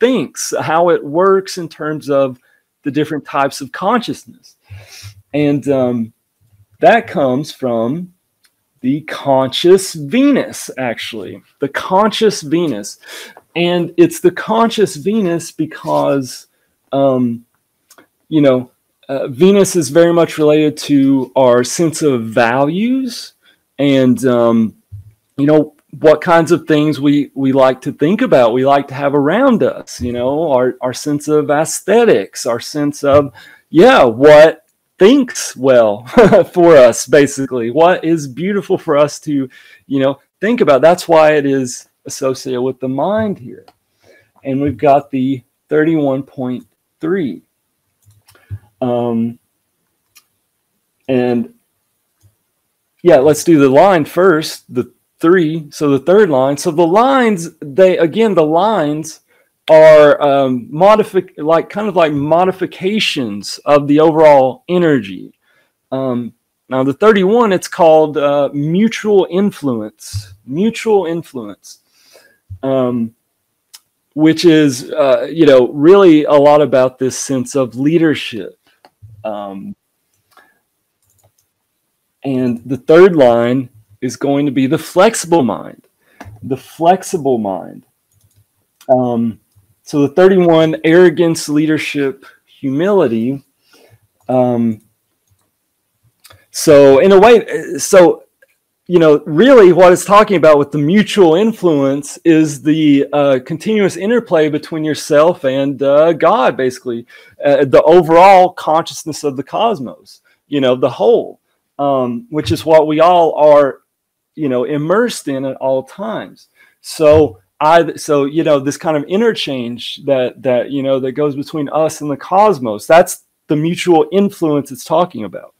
Speaker 1: thinks, how it works in terms of the different types of consciousness. And um, that comes from the conscious Venus, actually. The conscious Venus. And it's the conscious Venus because, um, you know, uh, Venus is very much related to our sense of values and, um, you know, what kinds of things we we like to think about we like to have around us you know our our sense of aesthetics our sense of yeah what thinks well for us basically. What is beautiful for us to you know think about. That's why it is associated with the mind here. And we've got the 31.3 um and yeah let's do the line first. The three. So the third line. So the lines, they again, the lines are um, modific, like kind of like modifications of the overall energy. Um, now the 31, it's called uh, mutual influence. Mutual influence. Um, which is, uh, you know, really a lot about this sense of leadership. Um, and the third line is going to be the flexible mind. The flexible mind. Um, so the 31 arrogance, leadership, humility. Um, so in a way, so you know, really, what it's talking about with the mutual influence is the uh, continuous interplay between yourself and uh, God, basically, uh, the overall consciousness of the cosmos. You know, the whole, um, which is what we all are you know immersed in at all times. So i so you know this kind of interchange that that you know that goes between us and the cosmos that's the mutual influence it's talking about.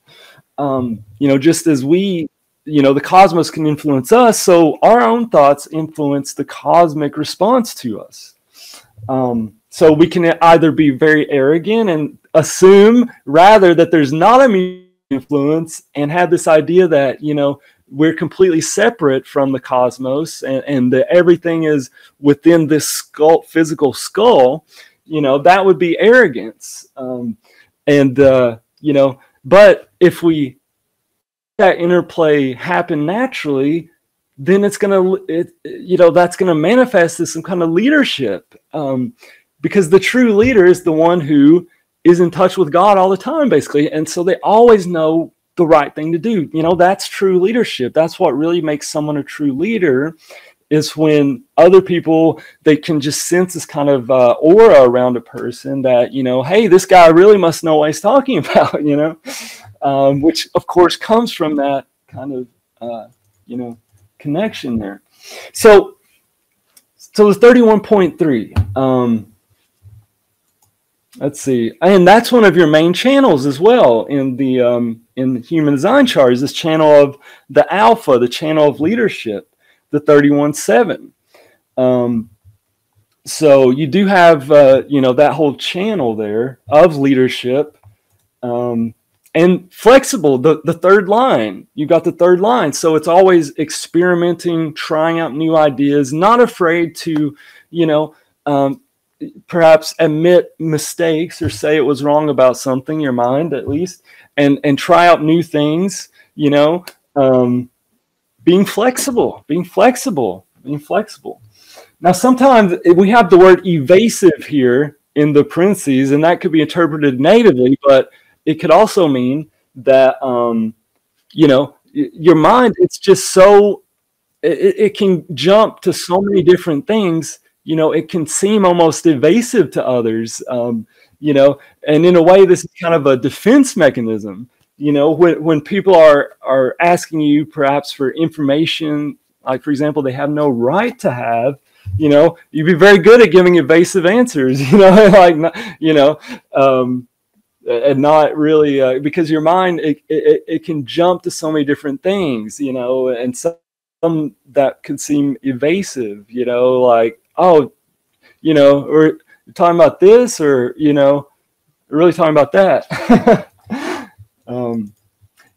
Speaker 1: Um you know just as we you know the cosmos can influence us so our own thoughts influence the cosmic response to us. Um so we can either be very arrogant and assume rather that there's not a influence and have this idea that you know we're completely separate from the cosmos and, and everything is within this skull physical skull you know that would be arrogance. Um, and uh, you know but if we that interplay happen naturally then it's going to it, you know that's going to manifest as some kind of leadership. Um, because the true leader is the one who is in touch with god all the time basically. And so they always know the right thing to do. You know, that's true leadership. That's what really makes someone a true leader is when other people they can just sense this kind of uh, aura around a person that you know hey this guy really must know what he's talking about you know um, which of course comes from that kind of uh, you know connection there so so the 31.3 um, let's see and that's one of your main channels as well in the um, in the human design chart is this channel of the alpha the channel of leadership the 31-7 um, so you do have uh, you know that whole channel there of leadership um, and flexible the, the third line. You got the third line. So it's always experimenting trying out new ideas not afraid to you know um, perhaps admit mistakes or say it was wrong about something your mind at least and and try out new things you know um, being flexible being flexible being flexible. Now sometimes we have the word evasive here in the parentheses and that could be interpreted natively but it could also mean that um, you know your mind it's just so it, it can jump to so many different things. You know, it can seem almost evasive to others, um, you know, and in a way, this is kind of a defense mechanism. You know, when, when people are, are asking you perhaps for information, like for example, they have no right to have, you know, you'd be very good at giving evasive answers, you know, like, you know, um, and not really uh, because your mind it, it, it can jump to so many different things you know? And some that could seem evasive you know? Like oh, you know, talking about this, or you know, really talking about that. um,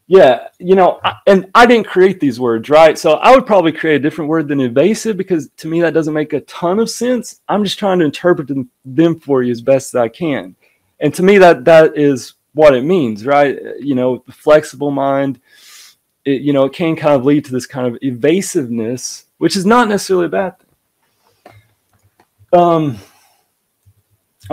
Speaker 1: yeah, you know, I, and I didn't create these words, right? So I would probably create a different word than evasive because to me that doesn't make a ton of sense. I'm just trying to interpret them, for you as best as I can, and to me that that is what it means, right? You know, the flexible mind. It, you know, it can kind of lead to this kind of evasiveness, which is not necessarily a bad thing. Um,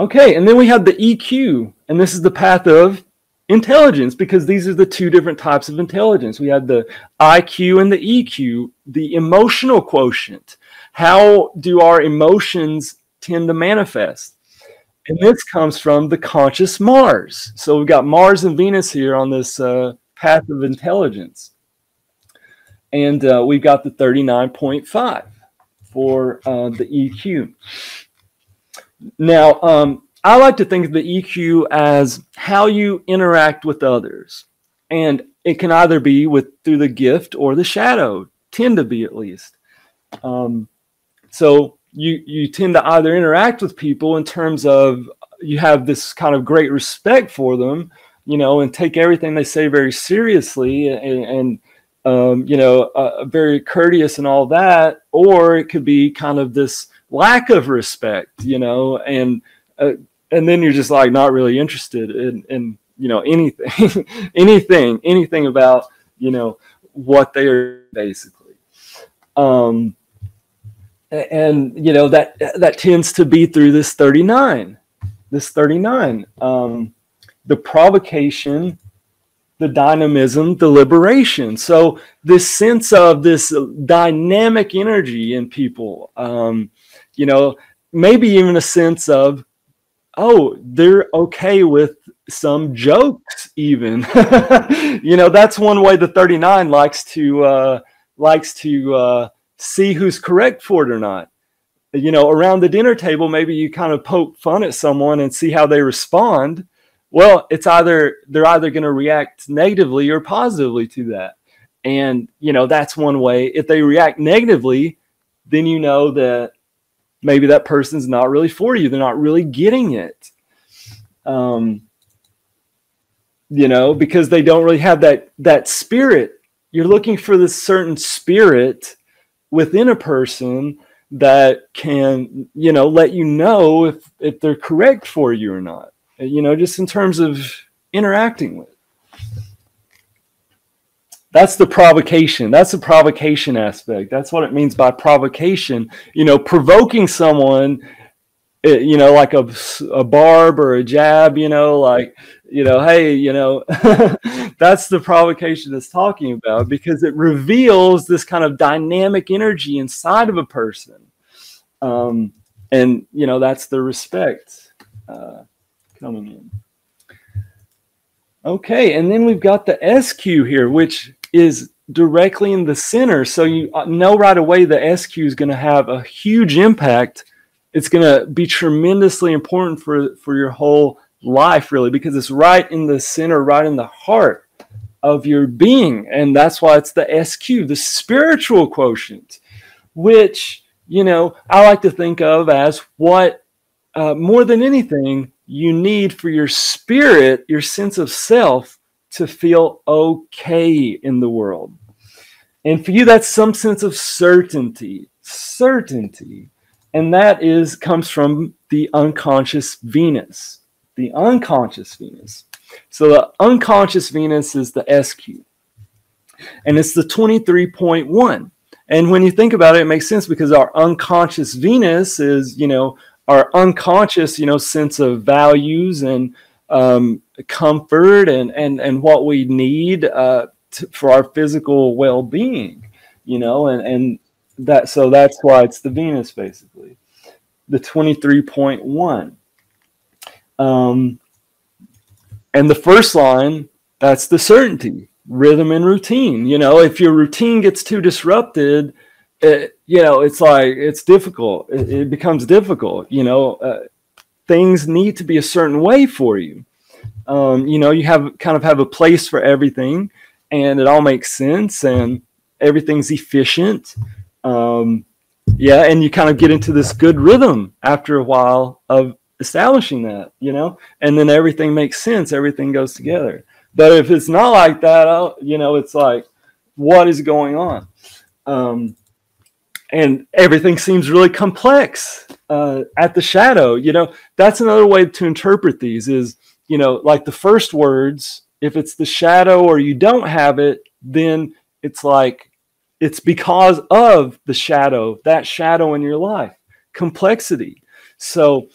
Speaker 1: okay, and then we have the EQ, and this is the path of intelligence because these are the two different types of intelligence. We have the IQ and the EQ, the emotional quotient. How do our emotions tend to manifest? And this comes from the conscious Mars. So we've got Mars and Venus here on this uh, path of intelligence. And uh, we've got the 39.5 for uh, the EQ. Now, um, I like to think of the EQ as how you interact with others. And it can either be with through the gift or the shadow, tend to be at least. Um, so you you tend to either interact with people in terms of you have this kind of great respect for them, you know, and take everything they say very seriously and, and um, you know, uh, very courteous and all that, or it could be kind of this lack of respect, you know, and uh, and then you're just like not really interested in, in you know anything, anything, anything about you know what they are basically. Um, and you know that that tends to be through this 39 this 39 um, the provocation the dynamism the liberation so this sense of this dynamic energy in people um, you know maybe even a sense of oh they're okay with some jokes even you know that's one way the 39 likes to uh, likes to uh, see who's correct for it or not. You know, around the dinner table, maybe you kind of poke fun at someone and see how they respond. Well, it's either they're either going to react negatively or positively to that. And, you know, that's one way. If they react negatively, then you know that maybe that person's not really for you. They're not really getting it. Um, you know, because they don't really have that that spirit. You're looking for this certain spirit within a person that can you know let you know if if they're correct for you or not you know just in terms of interacting with that's the provocation that's the provocation aspect that's what it means by provocation you know provoking someone eh, you know like a, a barb or a jab you know like you know, hey, you know, that's the provocation it's talking about because it reveals this kind of dynamic energy inside of a person. Um, and, you know, that's the respect uh, coming in. Okay, and then we've got the SQ here, which is directly in the center. So you uh, know right away the SQ is going to have a huge impact. It's going to be tremendously important for, for your whole life really because it's right in the center right in the heart of your being and that's why it's the sq the spiritual quotient which you know i like to think of as what uh, more than anything you need for your spirit your sense of self to feel okay in the world and for you that's some sense of certainty certainty and that is comes from the unconscious venus the unconscious Venus. So the unconscious Venus is the SQ, and it's the 23.1. And when you think about it, it makes sense because our unconscious Venus is, you know, our unconscious, you know, sense of values and um, comfort and and and what we need uh, to, for our physical well-being, you know, and and that so that's why it's the Venus basically, the 23.1. Um, and the first line, that's the certainty, rhythm and routine. You know, if your routine gets too disrupted, it, you know, it's like it's difficult. It, it becomes difficult. You know, uh, things need to be a certain way for you. Um, you know, you have kind of have a place for everything, and it all makes sense, and everything's efficient. Um, yeah, and you kind of get into this good rhythm after a while of establishing that, you know, and then everything makes sense, everything goes together. But if it's not like that, I'll, you know, it's like, what is going on? Um, and everything seems really complex uh, at the shadow. You know, that's another way to interpret these is, you know, like the first words, if it's the shadow or you don't have it, then it's like it's because of the shadow, that shadow in your life, complexity. So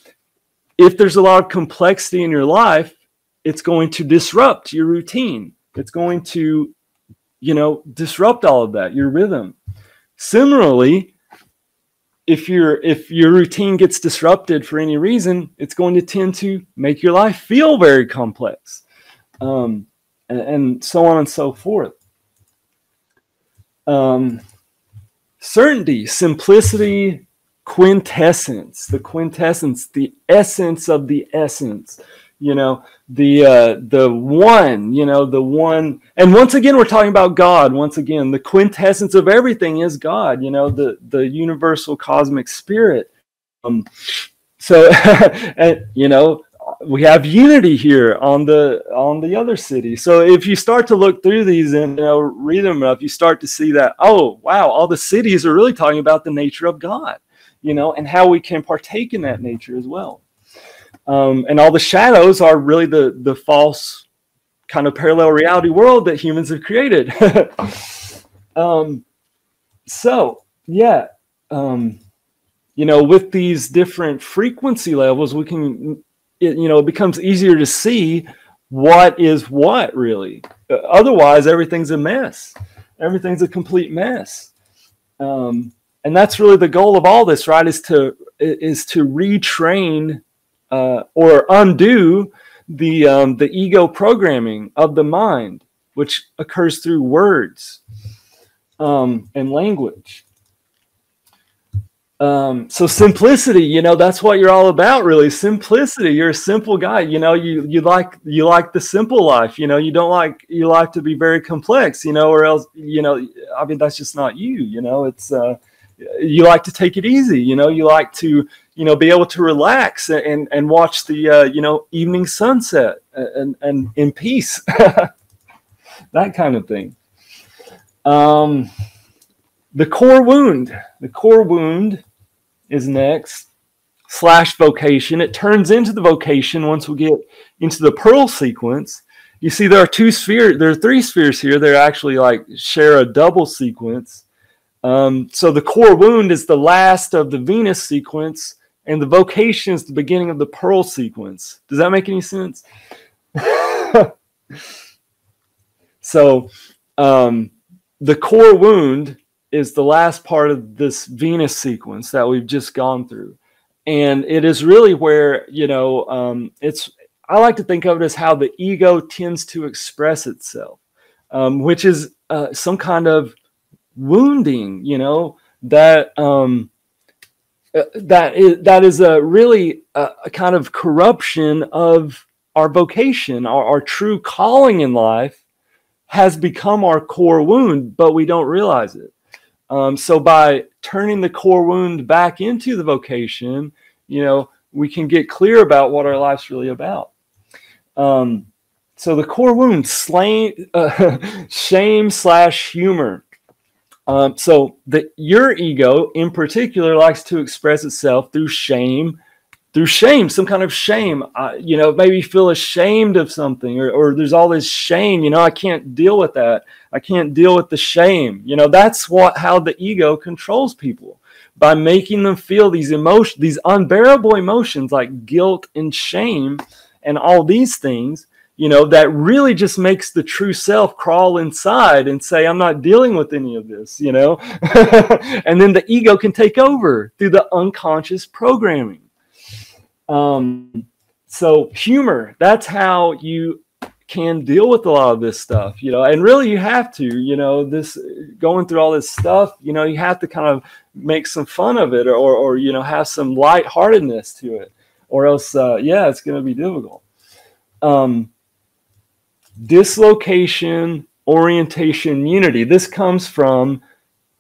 Speaker 1: if there's a lot of complexity in your life, it's going to disrupt your routine. It's going to, you know, disrupt all of that, your rhythm. Similarly, if your if your routine gets disrupted for any reason, it's going to tend to make your life feel very complex, um, and, and, so on and so forth. Um, certainty, simplicity, quintessence, the quintessence, the essence of the essence. You know, the uh, the one, you know, the one. And once again, we're talking about God. Once again, the quintessence of everything is God. You know, the the universal cosmic spirit. Um, so, and, you know, we have unity here on the on the other siddhi. So if you start to look through these and you know, read them enough, you start to see that oh wow, all the siddhis are really talking about the nature of God, you know, and how we can partake in that nature as well. Um, and all the shadows are really the the false kind of parallel reality world that humans have created. um, so yeah, um, you know, with these different frequency levels, we can it, you know it becomes easier to see what is what really. Uh, otherwise, everything's a mess. Everything's a complete mess. Um, and that's really the goal of all this, right? Is to is to retrain uh, or undo the um, the ego programming of the mind, which occurs through words um, and language. Um, so simplicity, you know, that's what you're all about, really. Simplicity. You're a simple guy. You know, you you like you like the simple life. You know, you don't like you like to be very complex. You know, or else, you know, I mean, that's just not you. You know, it's uh, you like to take it easy. You know, you like to you know be able to relax and and watch the uh, you know evening sunset and and in peace. that kind of thing. Um the core wound. The core wound is next, slash vocation. It turns into the vocation once we get into the pearl sequence. You see, there are two spheres, there are three spheres here. They're actually like share a double sequence. Um, so the core wound is the last of the Venus sequence, and the vocation is the beginning of the pearl sequence. Does that make any sense? so um, the core wound is the last part of this Venus sequence that we've just gone through. And it is really where, you know, um, it's, I like to think of it as how the ego tends to express itself, um, which is uh, some kind of wounding, you know, that, um, uh, that is, that is a really a, a, kind of corruption of our vocation, our, our true calling in life has become our core wound, but we don't realize it. Um, so by turning the core wound back into the vocation, you know, we can get clear about what our life's really about. Um, so the core wound, slain, uh, shame slash humor. Um, so the your ego in particular likes to express itself through shame through shame, some kind of shame. You know, maybe feel ashamed of something, or, or there's all this shame. You know, I can't deal with that. I can't deal with the shame. You know, that's what how the ego controls people by making them feel these emotions, these unbearable emotions like guilt and shame, and all these things. You know, that really just makes the true self crawl inside and say, I'm not dealing with any of this, you know? and then the ego can take over through the unconscious programming. Um, so humor, that's how you can deal with a lot of this stuff, you know, and really you have to, you know, this going through all this stuff, you know, you have to kind of make some fun of it or, or, you know, have some lightheartedness to it or else, uh, yeah, it's going to be difficult. Um, dislocation, orientation, unity. This comes from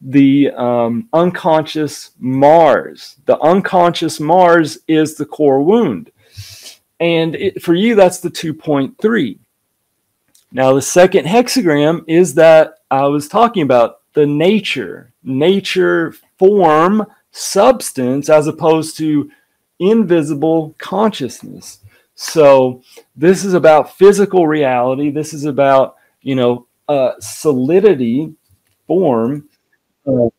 Speaker 1: the um, unconscious Mars. The unconscious Mars is the core wound. And it, for you, that's the 2.3. Now, the second hexagram is that I was talking about the nature, nature, form, substance, as opposed to invisible consciousness. So, this is about physical reality. This is about, you know, uh, solidity, form, uh,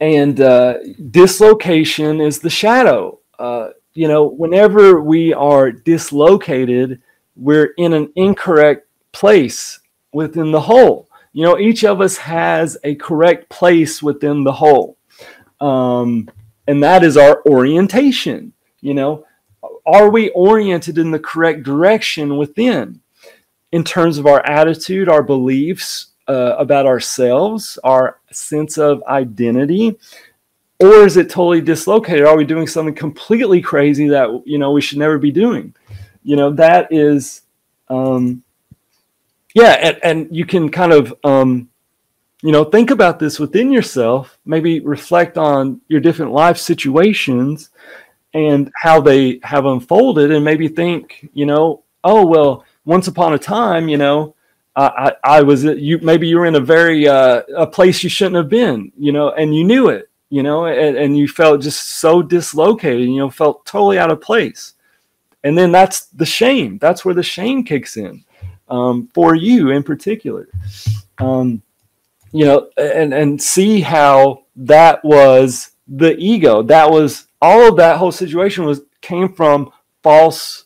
Speaker 1: and uh, dislocation is the shadow. Uh, you know, whenever we are dislocated, we're in an incorrect place within the whole. You know, each of us has a correct place within the whole. Um, and that is our orientation. You know, are we oriented in the correct direction within in terms of our attitude, our beliefs uh, about ourselves, our sense of identity? Or is it totally dislocated? Are we doing something completely crazy that you know we should never be doing? You know, that is um, yeah, and, and you can kind of um, you know think about this within yourself. Maybe reflect on your different life situations and how they have unfolded, and maybe think, you know, oh well, once upon a time, you know, I, I, I was you maybe you were in a very uh, a place you shouldn't have been, you know, and you knew it, you know, and, and you felt just so dislocated, you know, felt totally out of place. And then that's the shame. That's where the shame kicks in um, for you in particular. Um, you know, and and see how that was the ego. That was all of that whole situation was came from false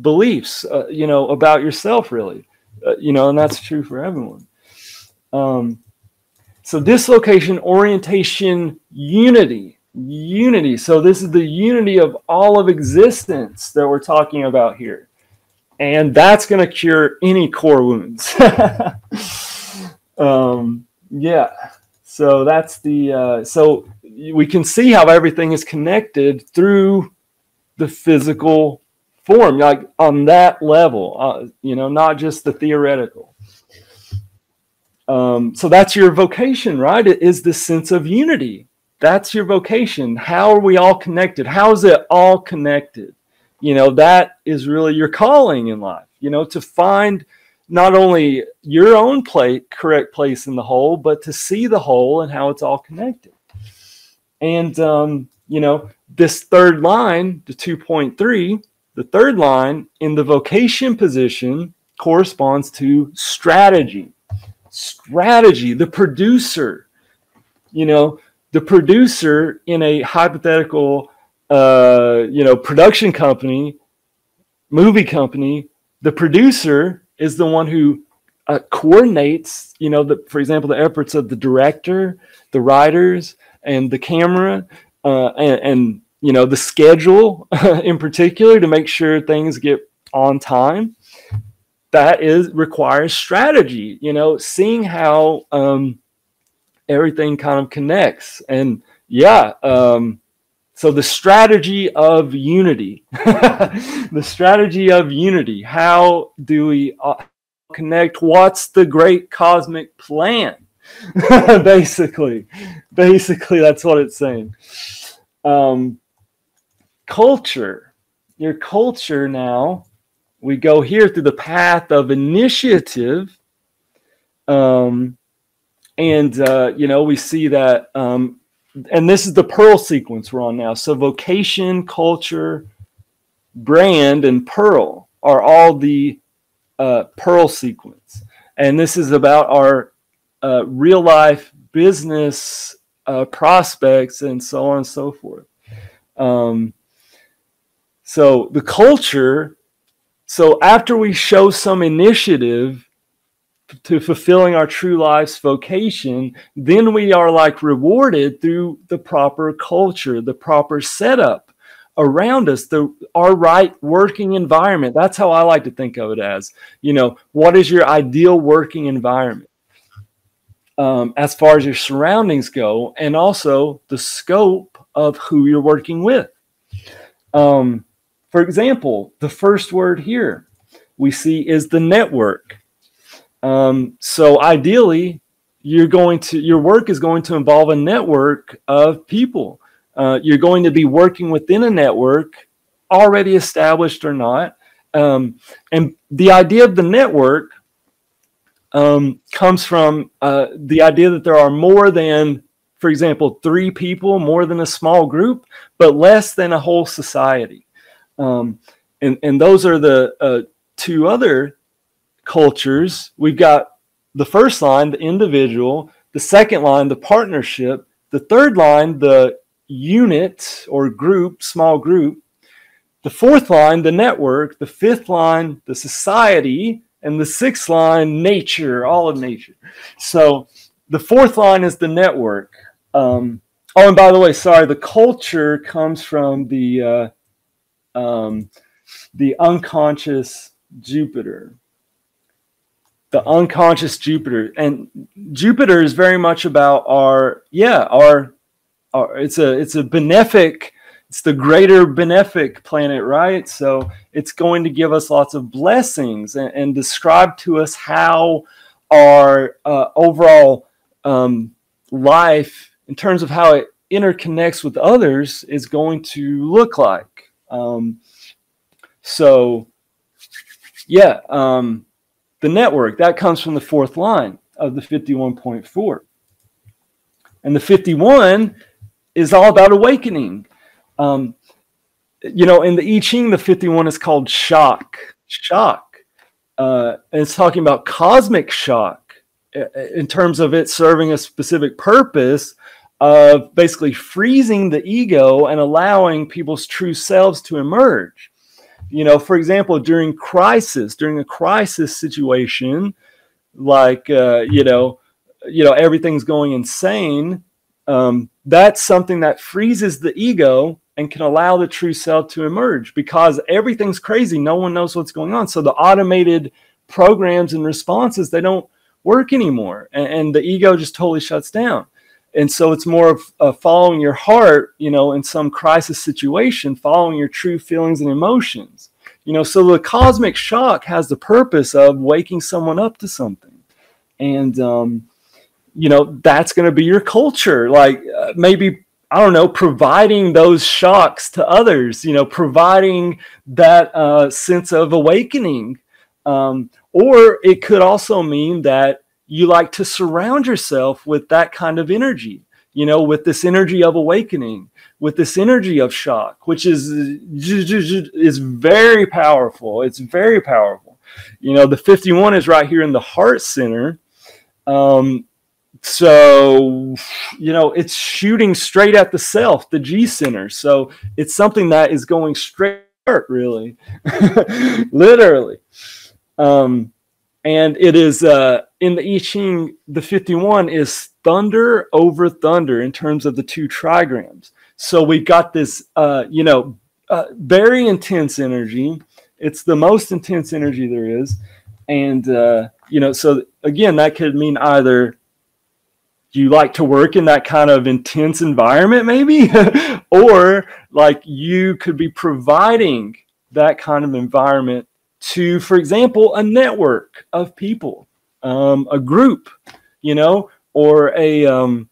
Speaker 1: beliefs. Uh, you know about yourself, really. Uh, you know, and that's true for everyone. Um, so dislocation, orientation, unity, unity. So this is the unity of all of existence that we're talking about here and that's going to cure any core wounds. um, yeah. So that's the uh, so we can see how everything is connected through the physical form, like on that level. Uh, you know, not just the theoretical. Um, so that's your vocation, right? It is this sense of unity. That's your vocation. How are we all connected? How is it all connected? you know that is really your calling in life you know to find not only your own play, correct place in the whole but to see the whole and how it's all connected and um, you know this third line the 2.3 the third line in the vocation position corresponds to strategy. Strategy the producer. You know the producer in a hypothetical uh, you know, production company, movie company, the producer is the one who uh, coordinates, you know, the, for example, the efforts of the director, the writers, and the camera, uh, and, and, you know, the schedule in particular to make sure things get on time. That is requires strategy, you know, seeing how um, everything kind of connects. And yeah, um, so the strategy of unity, the strategy of unity. How do we uh, connect? What's the great cosmic plan? basically, basically, that's what it's saying. Um, culture, your culture now. We go here through the path of initiative. Um, and uh, you know we see that um, and this is the pearl sequence we're on now. So vocation, culture, brand, and pearl are all the uh, pearl sequence. And this is about our uh, real life business uh, prospects and so on and so forth. Um, so the culture, so after we show some initiative, to fulfilling our true life's vocation, then we are like rewarded through the proper culture, the proper setup around us, the our right working environment. That's how I like to think of it as. You know, what is your ideal working environment? Um, as far as your surroundings go, and also the scope of who you're working with. Um, for example, the first word here we see is the network. Um, so ideally, you're going to your work is going to involve a network of people. Uh, you're going to be working within a network, already established or not. Um, and the idea of the network um, comes from uh, the idea that there are more than, for example, three people, more than a small group, but less than a whole society. Um, and, and those are the uh, two other cultures, we've got the first line, the individual, the second line, the partnership, the third line, the unit or group, small group, the fourth line, the network, the fifth line, the society, and the sixth line, nature, all of nature. So the fourth line is the network. Um, oh, and by the way, sorry, the culture comes from the uh, um, the unconscious Jupiter. The unconscious Jupiter, and Jupiter is very much about our yeah our, our it's a it's a benefic it's the greater benefic planet, right? So it's going to give us lots of blessings and, and describe to us how our uh, overall um, life, in terms of how it interconnects with others, is going to look like. Um, so, yeah, um, the network that comes from the fourth line of the 51.4. And the 51 is all about awakening. Um, you know, in the I Ching, the 51 is called shock. Shock. Uh, and it's talking about cosmic shock in terms of it serving a specific purpose of basically freezing the ego and allowing people's true selves to emerge. You know, for example, during crisis, during a crisis situation, like uh, you know, you know everything's going insane. Um, that's something that freezes the ego and can allow the true self to emerge because everything's crazy. No one knows what's going on. So the automated programs and responses, they don't work anymore. And, and the ego just totally shuts down. And so it's more of uh, following your heart, you know, in some crisis situation, following your true feelings and emotions. You know, so the cosmic shock has the purpose of waking someone up to something. And, um, you know, that's going to be your culture. Like uh, maybe I don't know, providing those shocks to others, you know, providing that uh, sense of awakening. Um, or it could also mean that you like to surround yourself with that kind of energy, you know, with this energy of awakening, with this energy of shock, which is is very powerful. It's very powerful. You know, the 51 is right here in the heart center. Um, so, you know, it's shooting straight at the self, the G center. So it's something that is going straight really, literally. Um, and it is uh, in the I Ching, the 51 is thunder over thunder in terms of the two trigrams. So we've got this, uh, you know, uh, very intense energy. It's the most intense energy there is. And, uh, you know, so again, that could mean either you like to work in that kind of intense environment maybe? Or like you could be providing that kind of environment to for example a network of people um, a group you know or a um,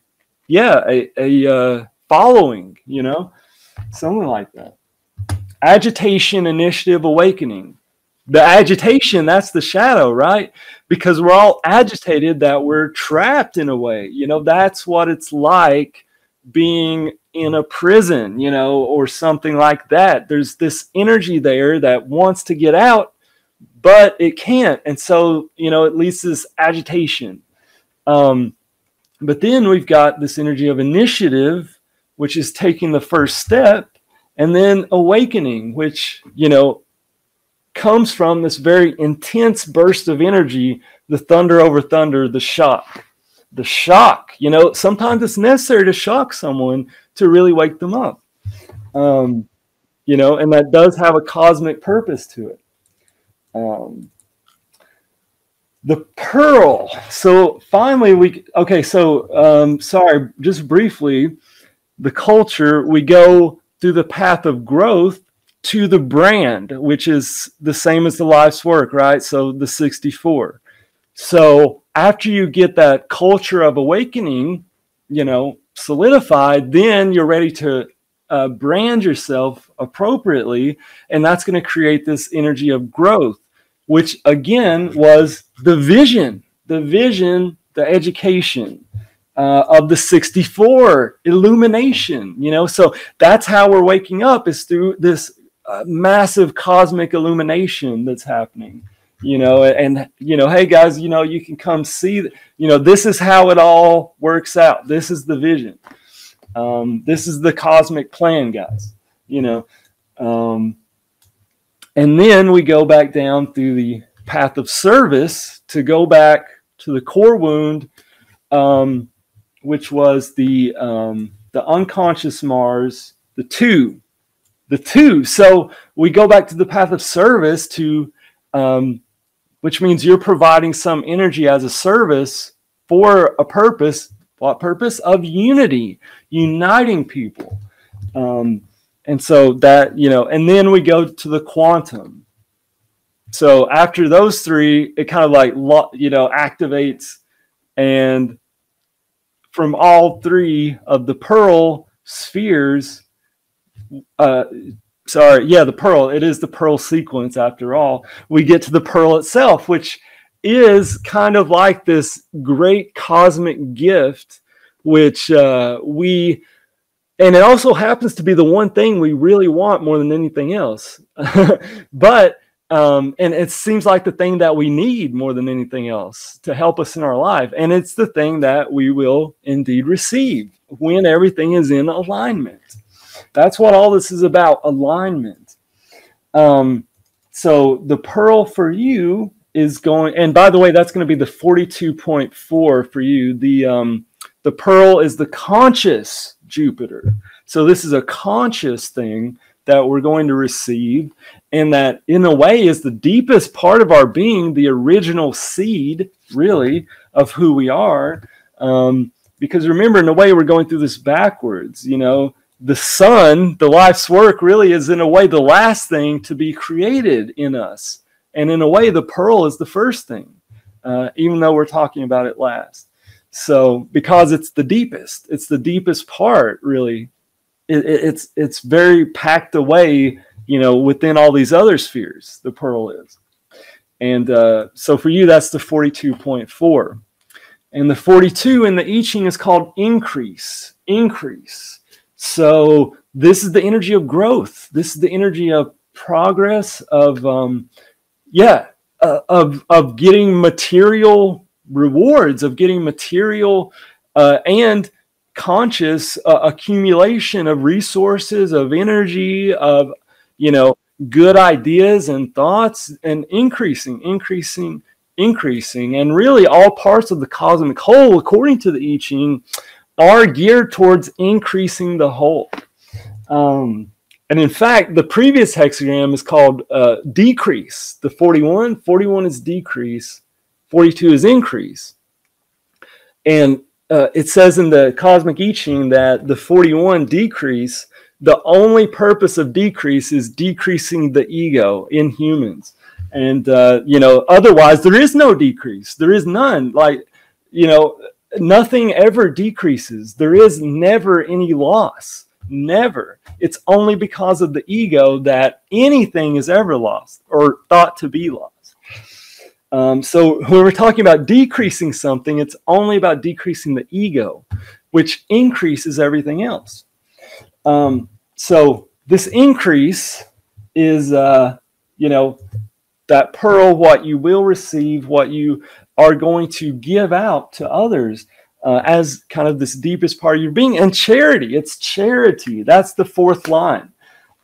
Speaker 1: yeah a, a uh, following you know? Something like that. Agitation initiative awakening the agitation that's the shadow right? Because we're all agitated that we're trapped in a way you know that's what it's like being in a prison you know or something like that. There's this energy there that wants to get out but it can't. And so you know it leads this agitation. Um, but then we've got this energy of initiative which is taking the first step and then awakening which you know comes from this very intense burst of energy, the thunder over thunder, the shock. The shock, you know, sometimes it's necessary to shock someone to really wake them up. Um, you know, and that does have a cosmic purpose to it. Um, the pearl. So finally, we okay. So um, sorry, just briefly, the culture. We go through the path of growth to the brand, which is the same as the life's work, right? So the 64. So after you get that culture of awakening, you know, solidified, then you're ready to uh, brand yourself appropriately. And that's going to create this energy of growth, which again was the vision, the vision, the education. Uh, of the 64 illumination you know so that's how we're waking up is through this massive cosmic illumination that's happening you know and you know hey guys you know you can come see you know this is how it all works out. This is the vision. Um, this is the cosmic plan guys you know. Um, and then we go back down through the path of service to go back to the core wound, um, which was the um, the unconscious Mars, the two, the two. So we go back to the path of service to, um, which means you're providing some energy as a service for a purpose. What purpose? Of unity, uniting people. Um, and so that, you know, and then we go to the quantum. So after those three, it kind of like, you know, activates. And from all three of the pearl spheres, uh, sorry, yeah, the pearl, it is the pearl sequence after all. We get to the pearl itself, which is kind of like this great cosmic gift, which uh, we and it also happens to be the one thing we really want more than anything else. But um, and it seems like the thing that we need more than anything else to help us in our life. And it's the thing that we will indeed receive when everything is in alignment that's what all this is about alignment um, so the pearl for you is going and by the way that's going to be the 42.4 for you the um, the pearl is the conscious Jupiter. So this is a conscious thing that we're going to receive, and that in a way is the deepest part of our being, the original seed, really, of who we are. Um, because remember, in a way, we're going through this backwards. You know, the sun, the life's work, really is in a way the last thing to be created in us. And in a way, the pearl is the first thing, uh, even though we're talking about it last. So because it's the deepest, it's the deepest part, really. It, it, it's it's very packed away, you know, within all these other spheres. The pearl is, and uh, so for you, that's the forty-two point four, and the forty-two in the I Ching is called increase. Increase. So this is the energy of growth. This is the energy of progress. Of um, yeah, uh, of of getting material rewards of getting material uh, and conscious uh, accumulation of resources of energy of you know good ideas and thoughts and increasing increasing increasing and really all parts of the cosmic whole according to the i ching are geared towards increasing the whole um, and in fact the previous hexagram is called uh, decrease the 41 41 is decrease 42 is increase. And uh, it says in the Cosmic I Ching that the 41 decrease, the only purpose of decrease is decreasing the ego in humans. And, uh, you know, otherwise there is no decrease. There is none. Like, you know, nothing ever decreases. There is never any loss. Never. It's only because of the ego that anything is ever lost or thought to be lost. Um, so when we're talking about decreasing something, it's only about decreasing the ego, which increases everything else. Um, so this increase is, uh, you know, that pearl, what you will receive, what you are going to give out to others uh, as kind of this deepest part of your being. And charity, it's charity. That's the fourth line.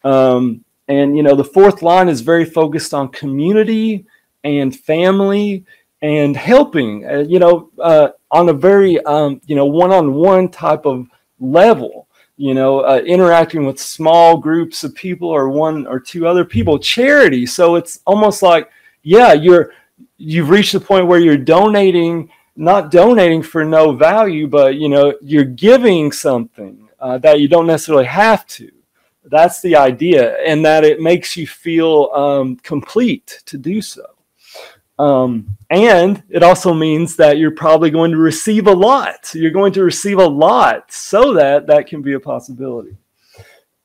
Speaker 1: Um, and, you know, the fourth line is very focused on community and family and helping, uh, you know, uh, on a very, um, you know, one-on-one type of level, you know, uh, interacting with small groups of people or one or two other people, charity. So it's almost like, yeah, you're, you've reached the point where you're donating, not donating for no value, but, you know, you're giving something uh, that you don't necessarily have to that's the idea and that it makes you feel um, complete to do so um, and it also means that you're probably going to receive a lot. You're going to receive a lot so that that can be a possibility.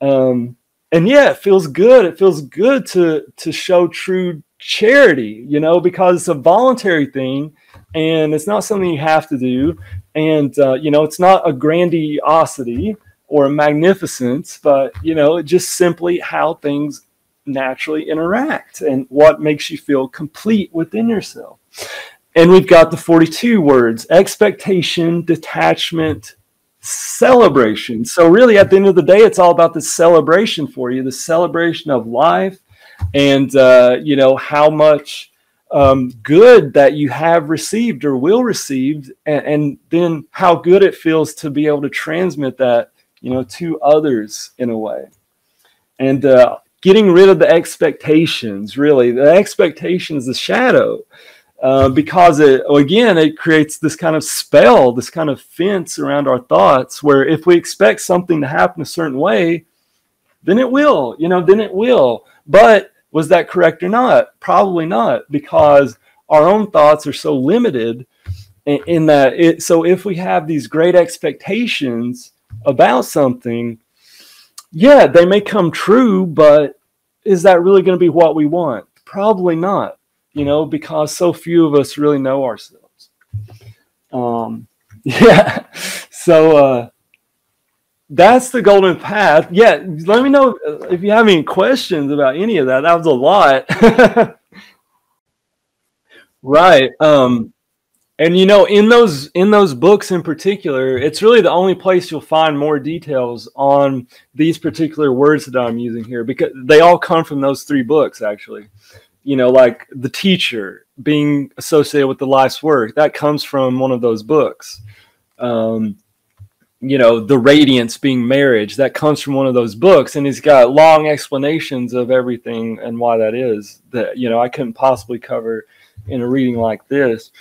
Speaker 1: Um, and yeah, it feels good. It feels good to to show true charity, you know, because it's a voluntary thing and it's not something you have to do. And, uh, you know, it's not a grandiosity or a magnificence, but, you know, just simply how things naturally interact and what makes you feel complete within yourself. And we've got the 42 words expectation, detachment, celebration. So, really, at the end of the day, it's all about the celebration for you the celebration of life, and uh, you know how much um, good that you have received or will receive, and, and then how good it feels to be able to transmit that you know to others in a way, and uh, getting rid of the expectations. Really, the expectation is the shadow. Uh, because it again it creates this kind of spell this kind of fence around our thoughts where if we expect something to happen a certain way then it will you know then it will but was that correct or not probably not because our own thoughts are so limited in, in that it so if we have these great expectations about something yeah they may come true but is that really going to be what we want probably not you know, because so few of us really know ourselves. Um, yeah. So uh, that's the golden path. Yeah. Let me know if you have any questions about any of that. That was a lot. right. Um, and you know, in those in those books in particular, it's really the only place you'll find more details on these particular words that I'm using here because they all come from those three books actually you know, like the teacher being associated with the life's work, that comes from one of those books. Um, you know, the radiance being marriage, that comes from one of those books. And he's got long explanations of everything and why that is that, you know, I couldn't possibly cover in a reading like this.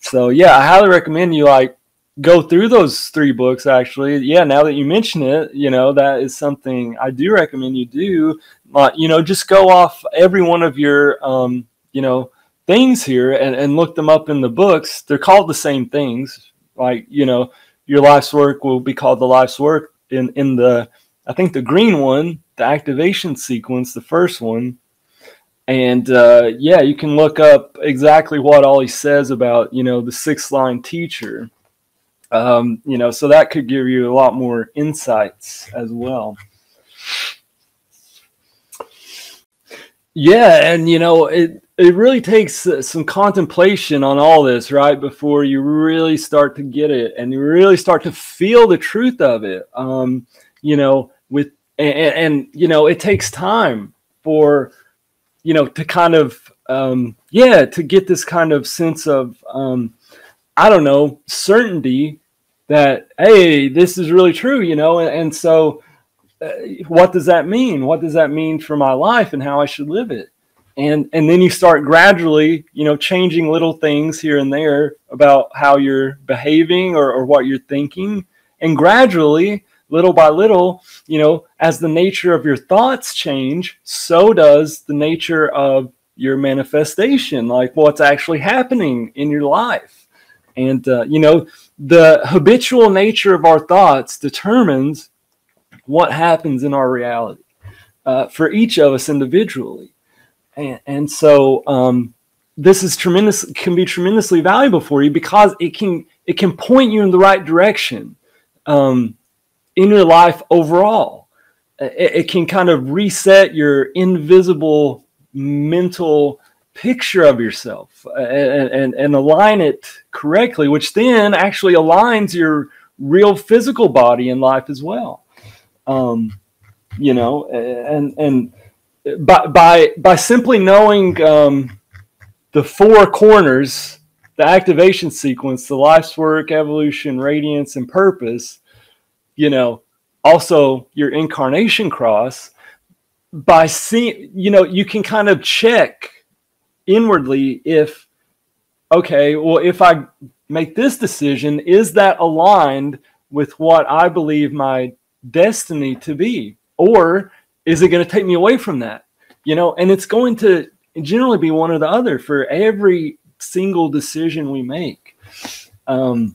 Speaker 1: So, yeah, I highly recommend you like go through those three books actually yeah now that you mention it you know that is something i do recommend you do uh, you know just go off every one of your um, you know things here and, and look them up in the books they're called the same things like you know your life's work will be called the life's work. In in the i think the green one the activation sequence the first one. And uh, yeah you can look up exactly what all he says about you know the six line teacher. Um, you know, so that could give you a lot more insights as well. Yeah, and you know, it it really takes uh, some contemplation on all this, right, before you really start to get it and you really start to feel the truth of it. Um, you know, with and, and you know, it takes time for you know to kind of um, yeah to get this kind of sense of um, I don't know, certainty that, hey, this is really true, you know? And, and so, uh, what does that mean? What does that mean for my life and how I should live it? And, and then you start gradually, you know, changing little things here and there about how you're behaving or, or what you're thinking. And gradually, little by little, you know, as the nature of your thoughts change, so does the nature of your manifestation, like what's actually happening in your life. And, uh, you know, the habitual nature of our thoughts determines what happens in our reality uh, for each of us individually. And, and so, um, this is tremendous can be tremendously valuable for you because it can it can point you in the right direction um, in your life overall. It, it, can kind of reset your invisible mental picture of yourself uh, and, and, and align it correctly, which then actually aligns your real physical body in life as well. Um, you know, and and by by by simply knowing um, the four corners, the activation sequence, the life's work, evolution, radiance, and purpose. You know, also your incarnation cross. By seeing, you know, you can kind of check inwardly if okay well if i make this decision is that aligned with what i believe my destiny to be or is it going to take me away from that you know and it's going to generally be one or the other for every single decision we make um,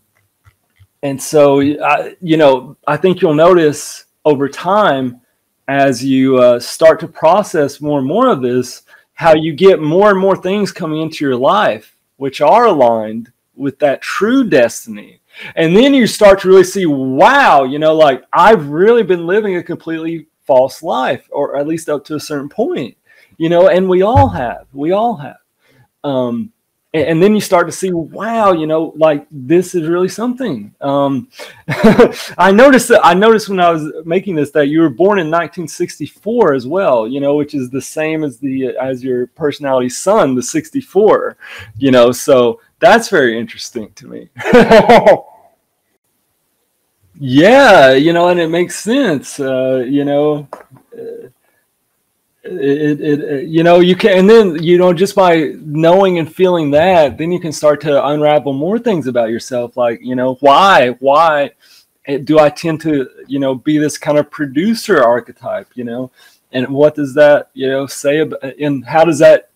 Speaker 1: and so I, you know i think you'll notice over time as you uh, start to process more and more of this how you get more and more things coming into your life which are aligned with that true destiny. And then you start to really see, wow, you know, like I've really been living a completely false life, or at least up to a certain point, you know, and we all have, we all have. Um, and, and, then you start to see, wow, you know, like this is really something. Um, I noticed that I noticed when I was making this that you were born in 1964 as well, you know, which is the same as the as your personality sun, the 64, you know, so that's very interesting to me. yeah, you know, and it makes sense, uh, you know. Uh, it, it, it, you know you can and then you know just by knowing and feeling that then you can start to unravel more things about yourself like you know why why do i tend to you know be this kind of producer archetype you know and what does that you know say about and how does that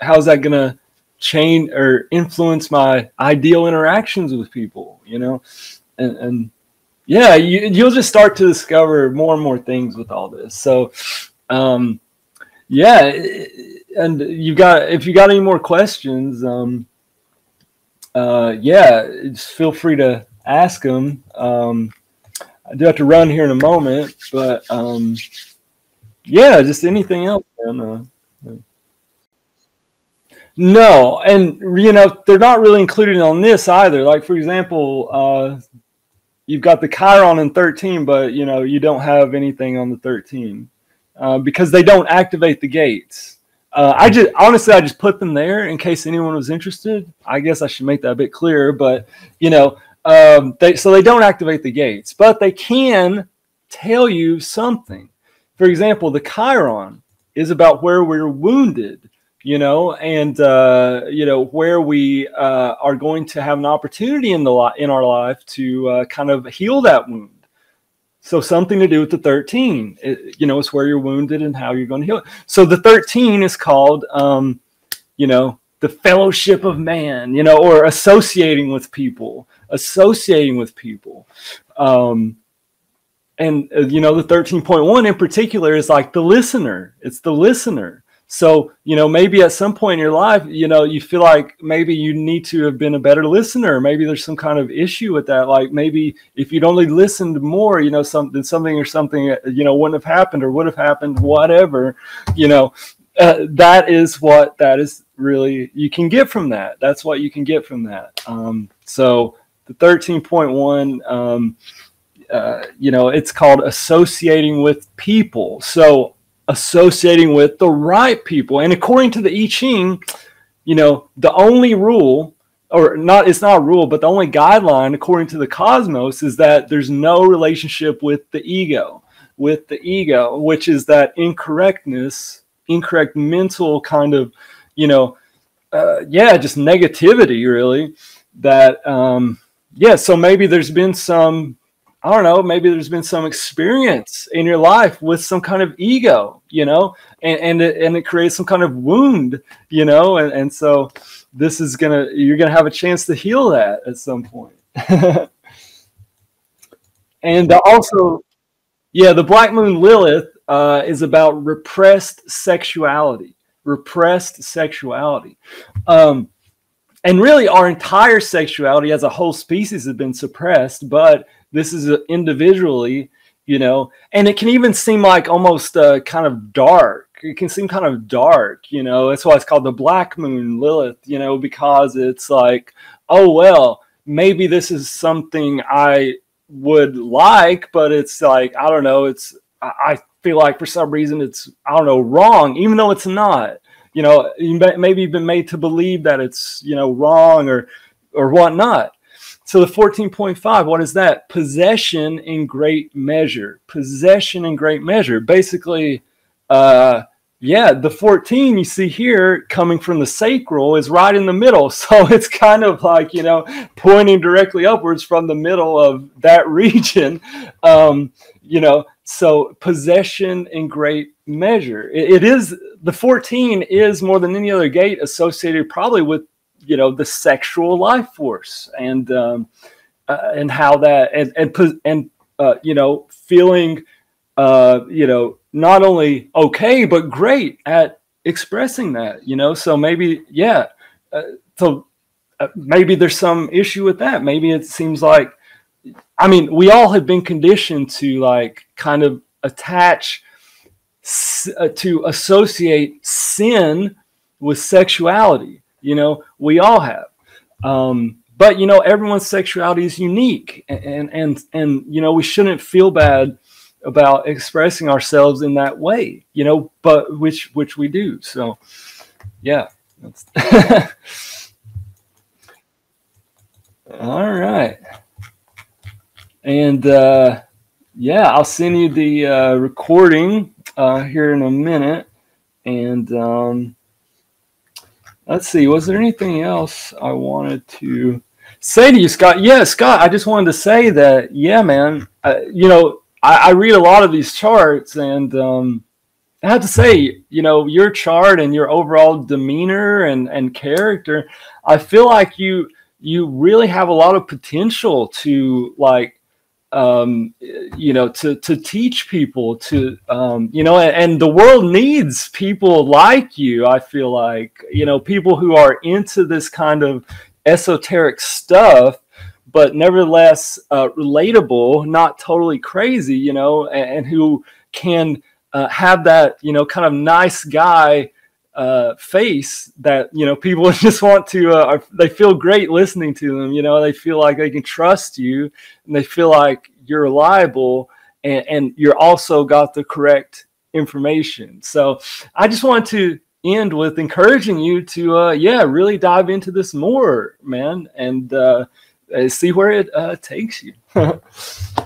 Speaker 1: how is that to change or influence my ideal interactions with people you know and, and yeah you, you'll just start to discover more and more things with all this so um yeah, and you've got if you got any more questions, um, uh, yeah, just feel free to ask them. Um, I do have to run here in a moment, but um, yeah, just anything else. Man, uh, no, and you know they're not really included on this either. Like for example, uh, you've got the Chiron in thirteen, but you know you don't have anything on the thirteen. Uh, because they don't activate the gates. Uh, I just honestly, I just put them there in case anyone was interested. I guess I should make that a bit clearer, but you know, um, they so they don't activate the gates, but they can tell you something. For example, the Chiron is about where we're wounded, you know, and uh, you know where we uh, are going to have an opportunity in the in our life to uh, kind of heal that wound. So something to do with the 13. It, you know, it's where you're wounded and how you're going to heal it. So the 13 is called, um, you know, the fellowship of man, you know, or associating with people, associating with people. Um, and, uh, you know, the 13.1 in particular is like the listener. It's the listener. So, you know, maybe at some point in your life, you know, you feel like maybe you need to have been a better listener. Maybe there's some kind of issue with that. Like maybe if you'd only listened more, you know, something, something or something, you know, wouldn't have happened or would have happened, whatever, you know, uh, that is what that is really, you can get from that. That's what you can get from that. Um, so the 13.1, um, uh, you know, it's called associating with people. So associating with the right people. And according to the I Ching, you know, the only rule, or not, it's not a rule, but the only guideline according to the cosmos is that there's no relationship with the ego, with the ego, which is that incorrectness, incorrect mental kind of, you know, uh, yeah, just negativity really. That, um, yeah, so maybe there's been some I don't know, maybe there's been some experience in your life with some kind of ego, you know, and and it, and it creates some kind of wound, you know, and, and so this is gonna you're gonna have a chance to heal that at some point. and also, yeah, the Black Moon Lilith uh, is about repressed sexuality, repressed sexuality. Um, and really, our entire sexuality as a whole species has been suppressed, but this is individually, you know, and it can even seem like almost uh, kind of dark. It can seem kind of dark, you know. That's why it's called the Black Moon Lilith, you know, because it's like, oh well, maybe this is something I would like, but it's like I don't know. It's I feel like for some reason it's I don't know wrong, even though it's not. You know, you may, maybe you've been made to believe that it's you know wrong or or whatnot. So the 14.5, what is that? Possession in great measure. Possession in great measure. Basically, uh, yeah, the 14 you see here coming from the sacral is right in the middle. So it's kind of like, you know, pointing directly upwards from the middle of that region. Um, you know, so possession in great measure. it, it is the 14 is more than any other gate associated probably with you know the sexual life force and um, uh, and how that and and and uh, you know feeling uh, you know not only okay but great at expressing that you know? So maybe yeah uh, so uh, maybe there's some issue with that. Maybe it seems like i mean we all have been conditioned to like kind of attach uh, to associate sin with sexuality You know, we all have. Um, but you know, everyone's sexuality is unique, and and and you know, we shouldn't feel bad about expressing ourselves in that way. You know, but which which we do. So, yeah. All right. And uh, yeah, I'll send you the uh, recording uh, here in a minute. And um, let's see, was there anything else I wanted to say to you, Scott? Yeah, Scott, I just wanted to say that, yeah, man, uh, you know, I, I, read a lot of these charts and um, I have to say, you know, your chart and your overall demeanor and, and character, I feel like you you really have a lot of potential to like um, you know, to to teach people to, um, you know, and, and, the world needs people like you. I feel like, you know, people who are into this kind of esoteric stuff, but nevertheless uh, relatable, not totally crazy, you know, and, and who can uh, have that, you know, kind of nice guy uh, face that you know people just want to uh, they feel great listening to them you know they feel like they can trust you and they feel like you're reliable and, and you're also got the correct information. So i just want to end with encouraging you to uh, yeah really dive into this more man and uh, see where it uh, takes you